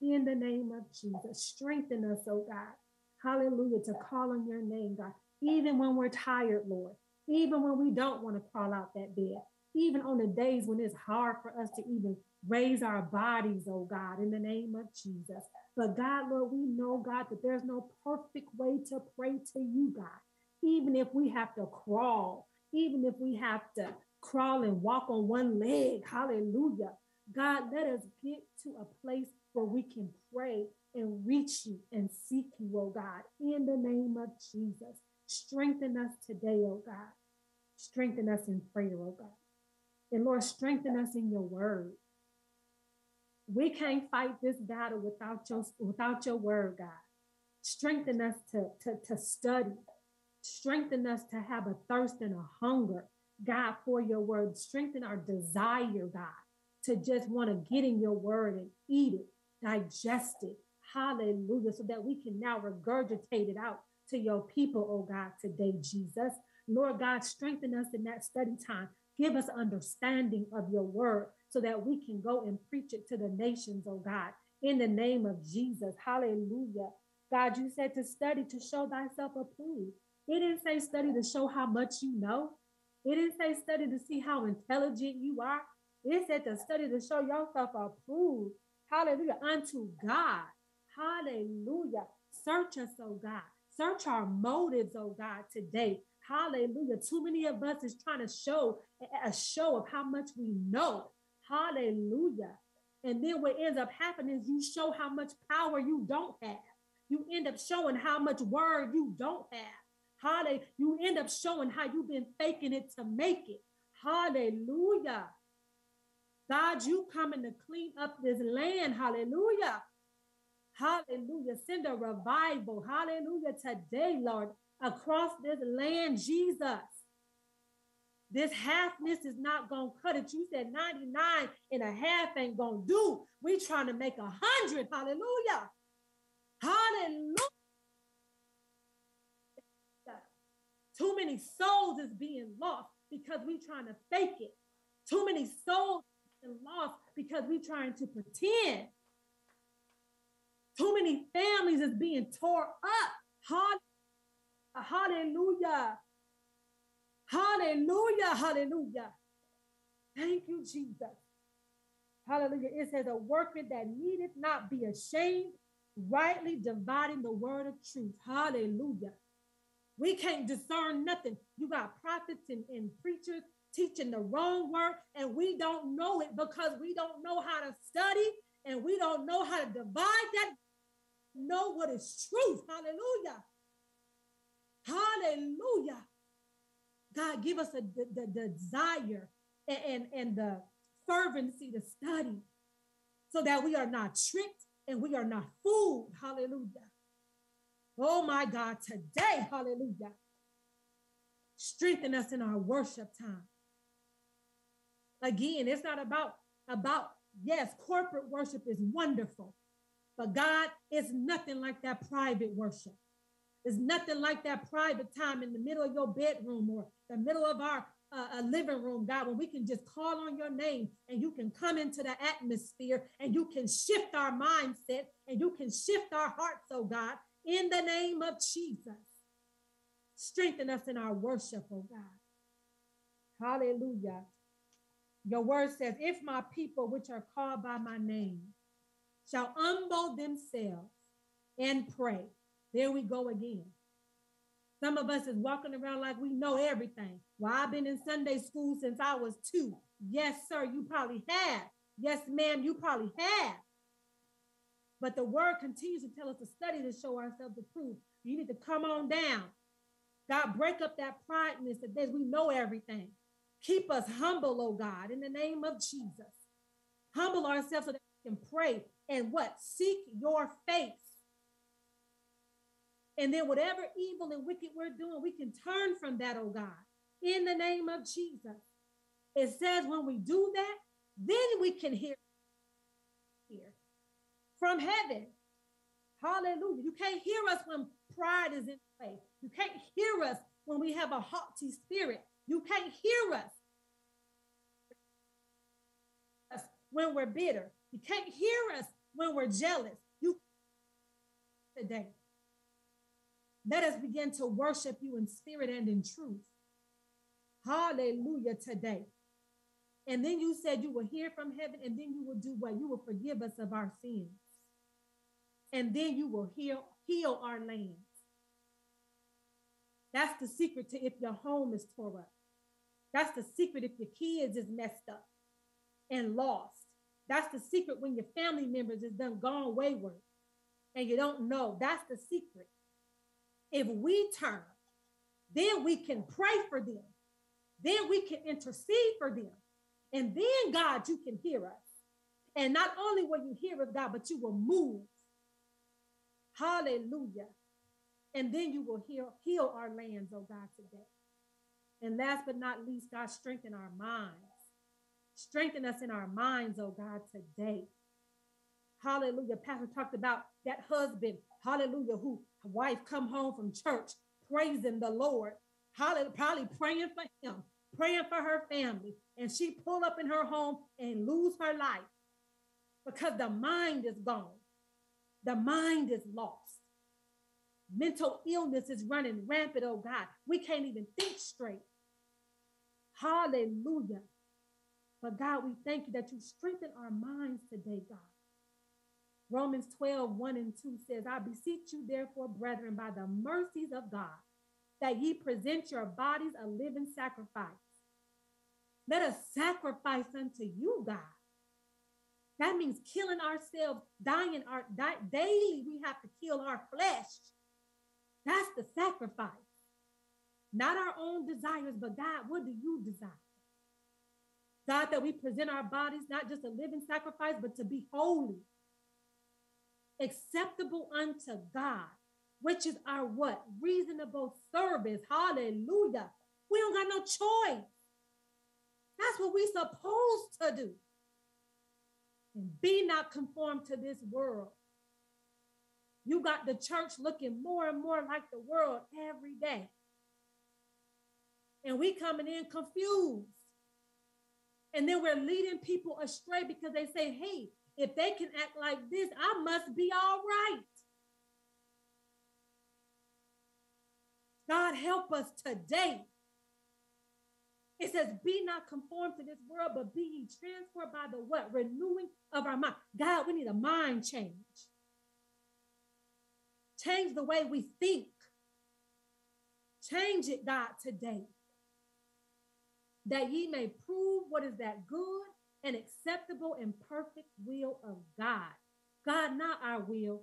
In the name of Jesus, strengthen us, oh God. Hallelujah, to call on your name, God. Even when we're tired, Lord. Even when we don't want to crawl out that bed even on the days when it's hard for us to even raise our bodies, oh God, in the name of Jesus. But God, Lord, we know, God, that there's no perfect way to pray to you, God. Even if we have to crawl, even if we have to crawl and walk on one leg, hallelujah. God, let us get to a place where we can pray and reach you and seek you, oh God, in the name of Jesus. Strengthen us today, oh God. Strengthen us in prayer, oh God. And Lord, strengthen us in your word. We can't fight this battle without your, without your word, God. Strengthen us to, to, to study. Strengthen us to have a thirst and a hunger, God, for your word. Strengthen our desire, God, to just want to get in your word and eat it, digest it. Hallelujah. So that we can now regurgitate it out to your people, oh God, today, Jesus. Lord God, strengthen us in that study time. Give us understanding of your word so that we can go and preach it to the nations, oh God, in the name of Jesus. Hallelujah. God, you said to study to show thyself approved. It didn't say study to show how much you know. It didn't say study to see how intelligent you are. It said to study to show yourself approved. Hallelujah. Unto God. Hallelujah. Search us, oh God. Search our motives, oh God, today. Hallelujah. Too many of us is trying to show a show of how much we know. Hallelujah. And then what ends up happening is you show how much power you don't have. You end up showing how much word you don't have. Hallelujah. You end up showing how you've been faking it to make it. Hallelujah. God, you coming to clean up this land. Hallelujah. Hallelujah. Send a revival. Hallelujah. Today, Lord, across this land, Jesus. This halfness is not going to cut it. You said 99 and a half ain't going to do. We trying to make a hundred. Hallelujah. Hallelujah. Too many souls is being lost because we trying to fake it. Too many souls being lost because we trying to pretend. Too many families is being tore up. Hallelujah. Hallelujah. Hallelujah. Hallelujah. Thank you, Jesus. Hallelujah. It says, a workman that needeth not be ashamed, rightly dividing the word of truth. Hallelujah. We can't discern nothing. You got prophets and, and preachers teaching the wrong word, and we don't know it because we don't know how to study and we don't know how to divide that, know what is truth. Hallelujah. Hallelujah. God, give us a, the, the, desire and, and, and the fervency to study so that we are not tricked and we are not fooled. Hallelujah. Oh my God, today, hallelujah. Strengthen us in our worship time. Again, it's not about, about, yes, corporate worship is wonderful, but God is nothing like that private worship. It's nothing like that private time in the middle of your bedroom or the middle of our uh, living room, God, when we can just call on your name and you can come into the atmosphere and you can shift our mindset and you can shift our hearts, oh God, in the name of Jesus. Strengthen us in our worship, oh God. Hallelujah. Your word says, if my people, which are called by my name, shall humble themselves and pray there we go again. Some of us is walking around like we know everything. Well, I've been in Sunday school since I was two. Yes, sir, you probably have. Yes, ma'am, you probably have. But the word continues to tell us to study to show ourselves the approved. You need to come on down. God, break up that prideness that says we know everything. Keep us humble, oh God, in the name of Jesus. Humble ourselves so that we can pray and what? Seek your face. And then whatever evil and wicked we're doing, we can turn from that, oh God, in the name of Jesus. It says when we do that, then we can hear here from heaven. Hallelujah. You can't hear us when pride is in play. You can't hear us when we have a haughty spirit. You can't hear us when we're bitter. You can't hear us when we're jealous. You today. Let us begin to worship you in spirit and in truth. Hallelujah today. And then you said you will hear from heaven, and then you will do what? You will forgive us of our sins. And then you will heal, heal our lands. That's the secret to if your home is tore up. That's the secret if your kids is messed up and lost. That's the secret when your family members is done gone wayward and you don't know. That's the secret. If we turn, then we can pray for them. Then we can intercede for them. And then, God, you can hear us. And not only will you hear us, God, but you will move. Hallelujah. And then you will heal, heal our lands, oh God, today. And last but not least, God, strengthen our minds. Strengthen us in our minds, oh God, today. Hallelujah. Pastor talked about that husband, hallelujah, who wife come home from church praising the Lord. Probably praying for him, praying for her family. And she pull up in her home and lose her life because the mind is gone. The mind is lost. Mental illness is running rampant, oh God. We can't even think straight. Hallelujah. But God, we thank you that you strengthen our minds today, God. Romans 12, 1 and 2 says, I beseech you, therefore, brethren, by the mercies of God, that ye present your bodies a living sacrifice. Let us sacrifice unto you, God. That means killing ourselves, dying our daily. We have to kill our flesh. That's the sacrifice. Not our own desires, but God, what do you desire? God, that we present our bodies not just a living sacrifice, but to be holy, acceptable unto God, which is our what? Reasonable service. Hallelujah. We don't got no choice. That's what we supposed to do. And be not conformed to this world. You got the church looking more and more like the world every day. And we coming in confused. And then we're leading people astray because they say, hey, if they can act like this, I must be all right. God, help us today. It says, be not conformed to this world, but be ye transformed by the what? Renewing of our mind. God, we need a mind change. Change the way we think. Change it, God, today that ye may prove what is that good and acceptable and perfect will of God. God, not our will,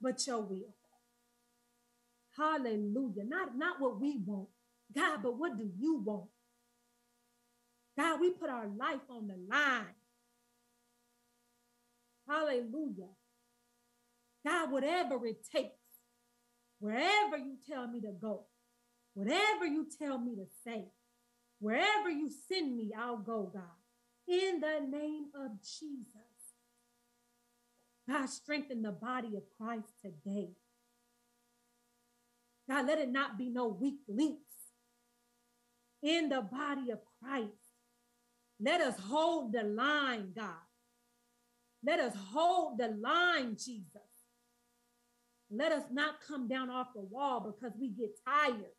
but your will. Hallelujah. Not, not what we want, God, but what do you want? God, we put our life on the line. Hallelujah. God, whatever it takes, wherever you tell me to go, whatever you tell me to say, Wherever you send me, I'll go, God. In the name of Jesus. God, strengthen the body of Christ today. God, let it not be no weak links in the body of Christ. Let us hold the line, God. Let us hold the line, Jesus. Let us not come down off the wall because we get tired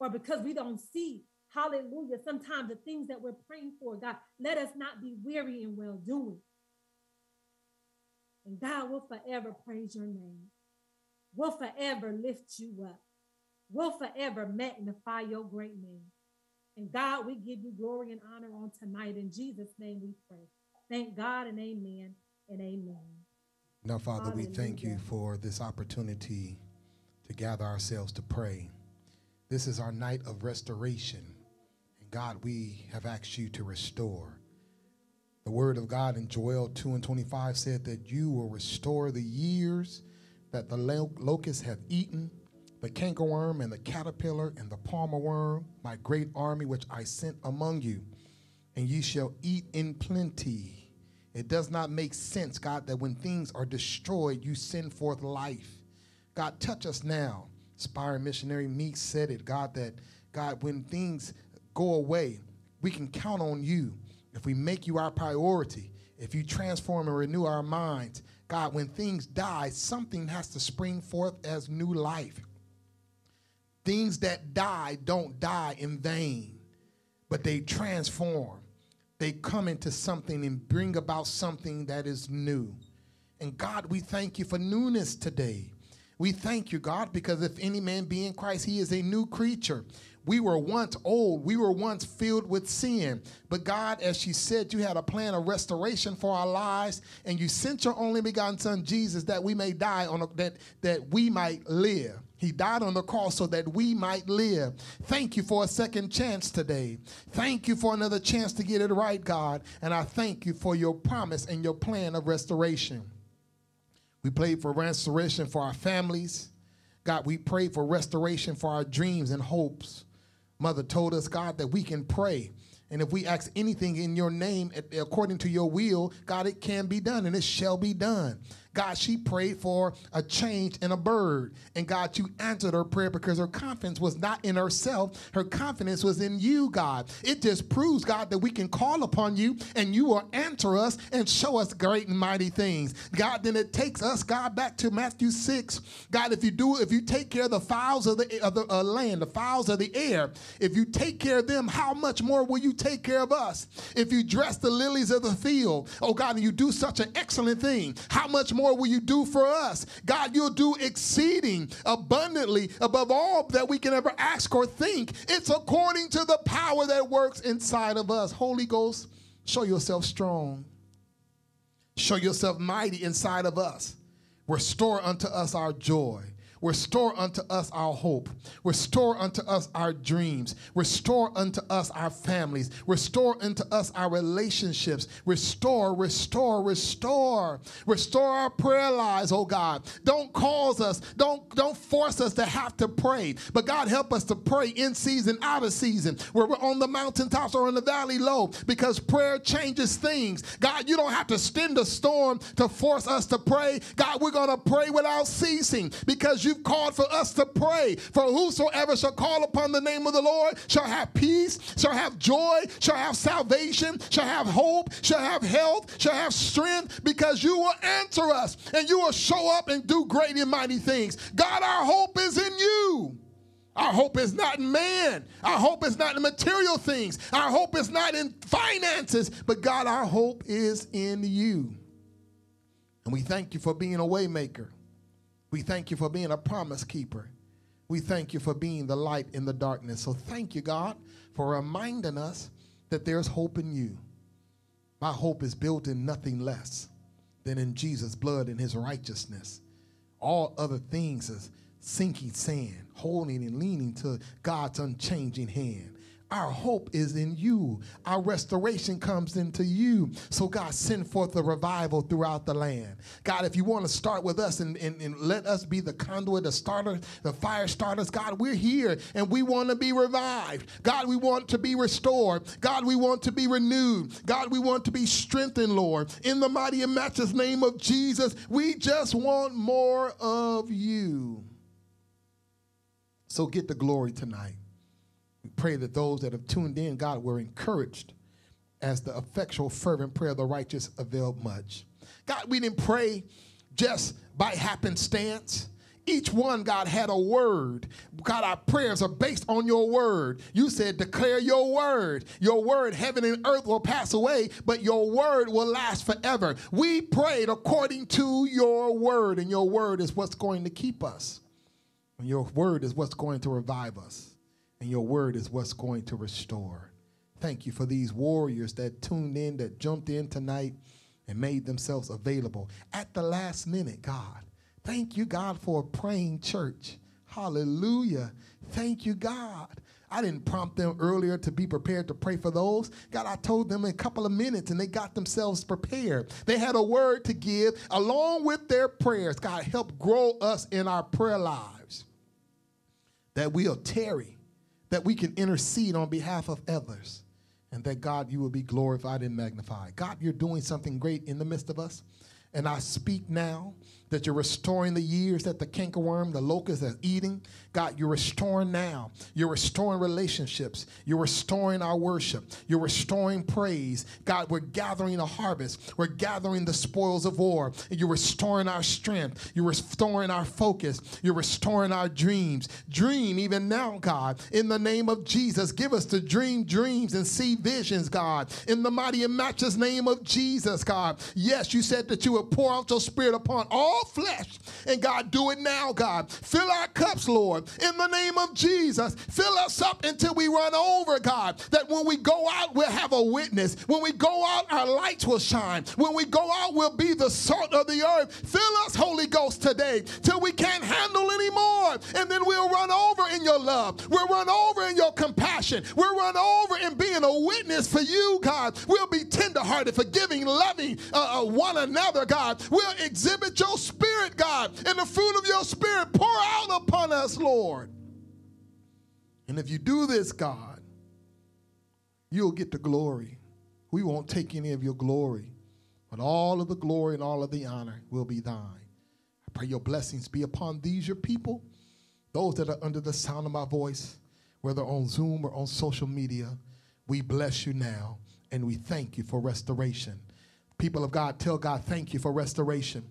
or because we don't see Hallelujah. Sometimes the things that we're praying for, God, let us not be weary in well doing. And God will forever praise your name. We'll forever lift you up. We'll forever magnify your great name. And God, we give you glory and honor on tonight. In Jesus' name we pray. Thank God and amen and amen. Now, Father, we thank you for this opportunity to gather ourselves to pray. This is our night of restoration. God, we have asked you to restore. The word of God in Joel 2 and 25 said that you will restore the years that the lo- locust have eaten, the cankerworm and the caterpillar and the palmer worm, my great army which I sent among you, and ye shall eat in plenty. It does not make sense, God, that when things are destroyed, you send forth life. God, touch us now. Inspiring missionary Meek said it, God, that God, when things go away, we can count on you. If we make you our priority, if you transform and renew our minds, God, when things die, something has to spring forth as new life. Things that die don't die in vain, but they transform. They come into something and bring about something that is new. And God, we thank you for newness today. We thank you, God, because if any man be in Christ, he is a new creature. We were once old, we were once filled with sin. But God, as she said, you had a plan of restoration for our lives, and you sent your only begotten Son, Jesus, that we may die on a, that that we might live. He died on the cross so that we might live. Thank you for a second chance today. Thank you for another chance to get it right, God. And I thank you for your promise and your plan of restoration. We prayed for restoration for our families. God, we pray for restoration for our dreams and hopes. Mother told us, God, that we can pray. And if we ask anything in your name according to your will, God, it can be done and it shall be done. God, she prayed for a change in a bird. And God, you answered her prayer because her confidence was not in herself. Her confidence was in you, God. It just proves, God, that we can call upon you and you will answer us and show us great and mighty things. God, then it takes us, God, back to Matthew 6. God, if you do, if you take care of the fowls of the, of the uh, land, the fowls of the air, if you take care of them, how much more will you take care of us? If you dress the lilies of the field, oh God, and you do such an excellent thing, how much more will you do for us? God, you'll do exceeding abundantly above all that we can ever ask or think. It's according to the power that works inside of us. Holy Ghost, show yourself strong. Show yourself mighty inside of us. Restore unto us our joy. Restore unto us our hope. Restore unto us our dreams. Restore unto us our families. Restore unto us our relationships. Restore, restore, restore. Restore our prayer lives, oh God. Don't cause us, don't, don't force us to have to pray. But God, help us to pray in season, out of season, where we're on the mountaintops or in the valley low, because prayer changes things. God, you don't have to stem the storm to force us to pray. God, we're going to pray without ceasing because you've called for us to pray. For whosoever shall call upon the name of the Lord shall have peace, shall have joy, shall have salvation, shall have hope, shall have health, shall have strength, because you will answer us and you will show up and do great and mighty things. God, our hope is in you. Our hope is not in man. Our hope is not in material things. Our hope is not in finances. But God, our hope is in you. And we thank you for being a waymaker. We thank you for being a promise keeper. We thank you for being the light in the darkness. So thank you, God, for reminding us that there's hope in you. My hope is built in nothing less than in Jesus' blood and his righteousness. All other things is sinking sand, holding and leaning to God's unchanging hand. Our hope is in you. Our restoration comes into you. So, God, send forth a revival throughout the land. God, if you want to start with us and, and, and let us be the conduit, the starter, the fire starters, God, we're here and we want to be revived. God, we want to be restored. God, we want to be renewed. God, we want to be strengthened, Lord. In the mighty and matchless name of Jesus, we just want more of you. So, get the glory tonight. Pray that those that have tuned in, God, were encouraged as the effectual, fervent prayer of the righteous availed much. God, we didn't pray just by happenstance. Each one, God, had a word. God, our prayers are based on your word. You said, declare your word. Your word, heaven and earth will pass away, but your word will last forever. We prayed according to your word, and your word is what's going to keep us. And your word is what's going to revive us and your word is what's going to restore. Thank you for these warriors that tuned in, that jumped in tonight. and made themselves available at the last minute, God. Thank you, God, for a praying church. Hallelujah. Thank you, God. I didn't prompt them earlier to be prepared to pray for those. God, I told them in a couple of minutes and they got themselves prepared. They had a word to give along with their prayers. God, help grow us in our prayer lives that we'll tarry, that we can intercede on behalf of others, and that God, you will be glorified and magnified. God, you're doing something great in the midst of us. And I speak now that you're restoring the years that the cankerworm, the locust is eating. God, you're restoring now. You're restoring relationships. You're restoring our worship. You're restoring praise. God, we're gathering a harvest. We're gathering the spoils of war. You're restoring our strength. You're restoring our focus. You're restoring our dreams. Dream even now, God, in the name of Jesus. Give us to dream dreams and see visions, God, in the mighty and matchless name of Jesus, God. Yes, you said that you would pour out your spirit upon all all flesh. And God, do it now, God. Fill our cups, Lord, in the name of Jesus. Fill us up until we run over, God. That when we go out, we'll have a witness. When we go out, our lights will shine. When we go out, we'll be the salt of the earth. Fill us, Holy Ghost, today till we can't handle anymore. And then we'll run over in your love. We'll run over in your compassion. We'll run over in being a witness for you, God. We'll be tenderhearted, forgiving, loving uh, uh, one another, God. We'll exhibit your Spirit, God, and the fruit of your Spirit pour out upon us, Lord. And if you do this, God, you'll get the glory. We won't take any of your glory, but all of the glory and all of the honor will be thine. I pray your blessings be upon these, your people, those that are under the sound of my voice, whether on Zoom or on social media. We bless you now and we thank you for restoration. People of God, tell God, thank you for restoration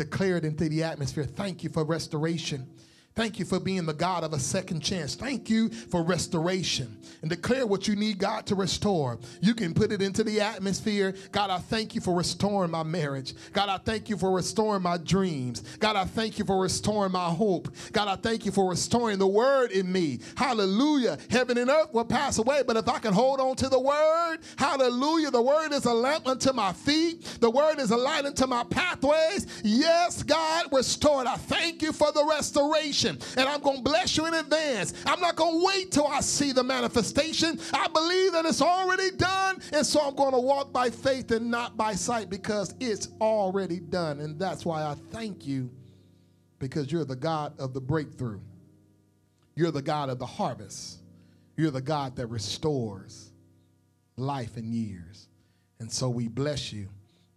declare it into the atmosphere. Thank you for restoration. Thank you for being the God of a second chance. Thank you for restoration. And declare what you need God to restore. You can put it into the atmosphere. God, I thank you for restoring my marriage. God, I thank you for restoring my dreams. God, I thank you for restoring my hope. God, I thank you for restoring the word in me. Hallelujah. Heaven and earth will pass away, but if I can hold on to the word, hallelujah, the word is a lamp unto my feet. The word is a light unto my pathways. Yes, God, restored. I thank you for the restoration and I'm going to bless you in advance. I'm not going to wait till I see the manifestation. I believe that it's already done, and so I'm going to walk by faith and not by sight because it's already done. And that's why I thank you because you're the God of the breakthrough. You're the God of the harvest. You're the God that restores life and years. And so we bless you,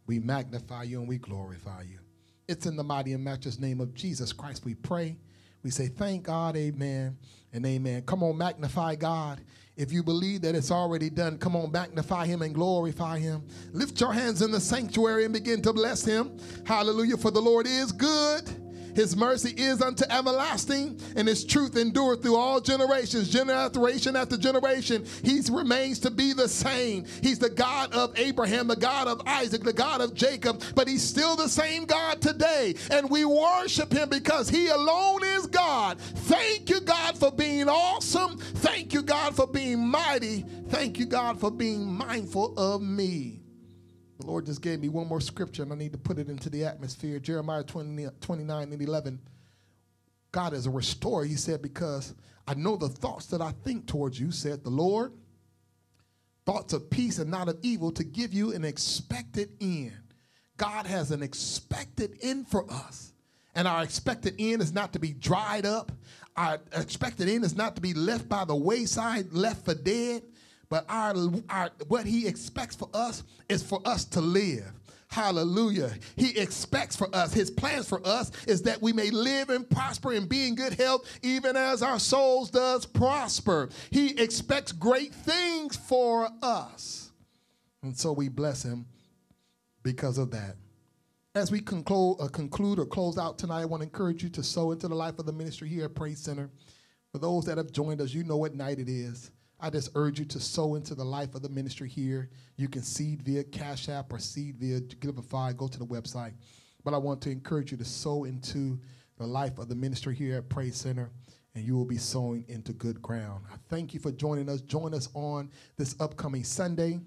we magnify you, and we glorify you. It's in the mighty and matchless name of Jesus Christ we pray. We say, Thank God, amen, and amen. Come on, magnify God. If you believe that it's already done, come on, magnify Him and glorify Him. Lift your hands in the sanctuary and begin to bless Him. Hallelujah, for the Lord is good his mercy is unto everlasting, and his truth endureth through all generations, generation after generation. He remains to be the same. He's the God of Abraham, the God of Isaac, the God of Jacob, but he's still the same God today. And we worship him because he alone is God. Thank you, God, for being awesome. Thank you, God, for being mighty. Thank you, God, for being mindful of me. The Lord just gave me one more scripture and I need to put it into the atmosphere. Jeremiah 20, 29 and 11. God is a restorer, he said, because I know the thoughts that I think towards you, said the Lord. Thoughts of peace and not of evil to give you an expected end. God has an expected end for us. And our expected end is not to be dried up. Our expected end is not to be left by the wayside, left for dead. But our, our what he expects for us is for us to live. Hallelujah. He expects for us, his plans for us is that we may live and prosper and be in good health, even as our souls does prosper. He expects great things for us. And so we bless him because of that. As we conclude, uh, conclude or close out tonight, I want to encourage you to sow into the life of the ministry here at Praise Center. For those that have joined us, you know what night it is. I just urge you to sow into the life of the ministry here. You can seed via Cash App or seed via Givelify. Go to the website. But I want to encourage you to sow into the life of the ministry here at Praise Center, and you will be sowing into good ground. I thank you for joining us. Join us on this upcoming Sunday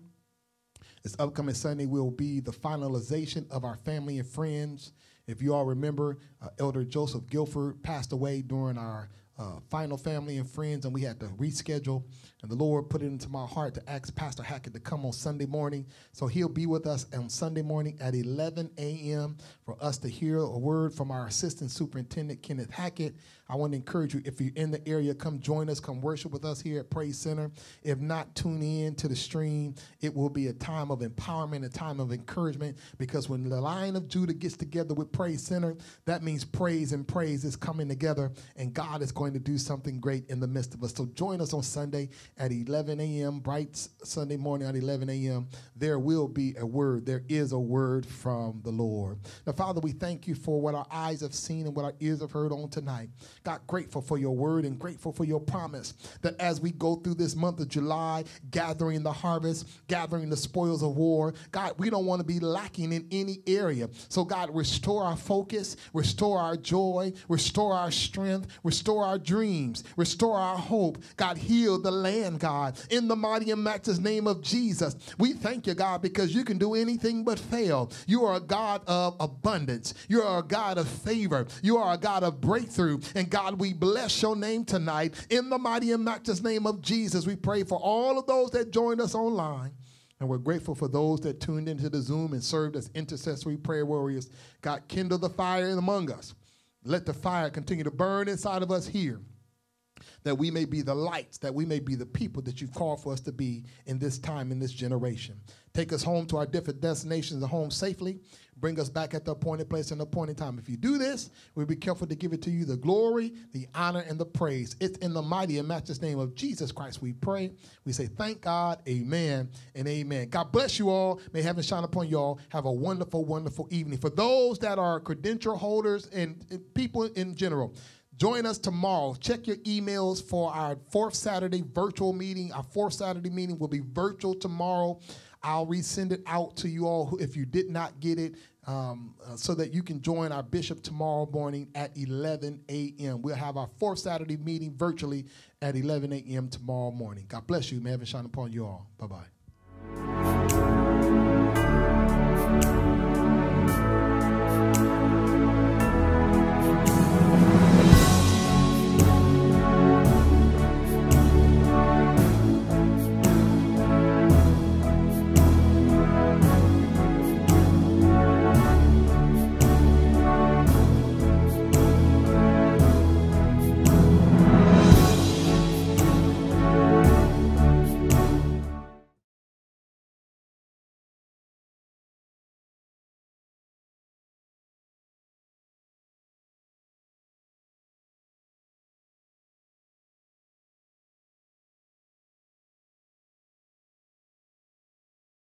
This upcoming Sunday will be the finalization of our family and friends. If you all remember, uh, Elder Joseph Guilford passed away during our uh, final family and friends, and we had to reschedule. And the Lord put it into my heart to ask Pastor Hackett to come on Sunday morning. So he'll be with us on Sunday morning at 11 a.m. for us to hear a word from our Assistant Superintendent, Kenneth Hackett. I want to encourage you, if you're in the area, come join us, come worship with us here at Praise Center. If not, tune in to the stream. It will be a time of empowerment, a time of encouragement, because when the Lion of Judah gets together with Praise Center, that means praise and praise is coming together, and God is going to do something great in the midst of us. So join us on Sunday at 11 a.m., bright Sunday morning at 11 a.m. There will be a word. There is a word from the Lord. Now, Father, we thank you for what our eyes have seen and what our ears have heard on tonight. God, grateful for your word and grateful for your promise that as we go through this month of July, gathering the harvest, gathering the spoils of war, God, we don't want to be lacking in any area. So, God, restore our focus, restore our joy, restore our strength, restore our dreams, restore our hope. God, heal the land, God, in the mighty and matchless name of Jesus. We thank you, God, because you can do anything but fail. You are a God of abundance, you are a God of favor, you are a God of breakthrough. And God, we bless your name tonight. In the mighty and matchless name of Jesus, we pray for all of those that joined us online. And we're grateful for those that tuned into the Zoom and served as intercessory prayer warriors. God, kindle the fire among us. Let the fire continue to burn inside of us here that we may be the lights, that we may be the people that you've called for us to be in this time, in this generation. Take us home to our different destinations and home safely. Bring us back at the appointed place and appointed time. If you do this, we'll be careful to give it to you the glory, the honor, and the praise. It's in the mighty and matchless name of Jesus Christ we pray. We say, Thank God, amen, and amen. God bless you all. May heaven shine upon you all. Have a wonderful, wonderful evening. For those that are credential holders and, and people in general, Join us tomorrow. Check your emails for our fourth Saturday virtual meeting. Our fourth Saturday meeting will be virtual tomorrow. I'll resend it out to you all if you did not get it um, uh, so that you can join our bishop tomorrow morning at 11 a.m. We'll have our fourth Saturday meeting virtually at 11 a.m. tomorrow morning. God bless you. May heaven shine upon you all. Bye bye.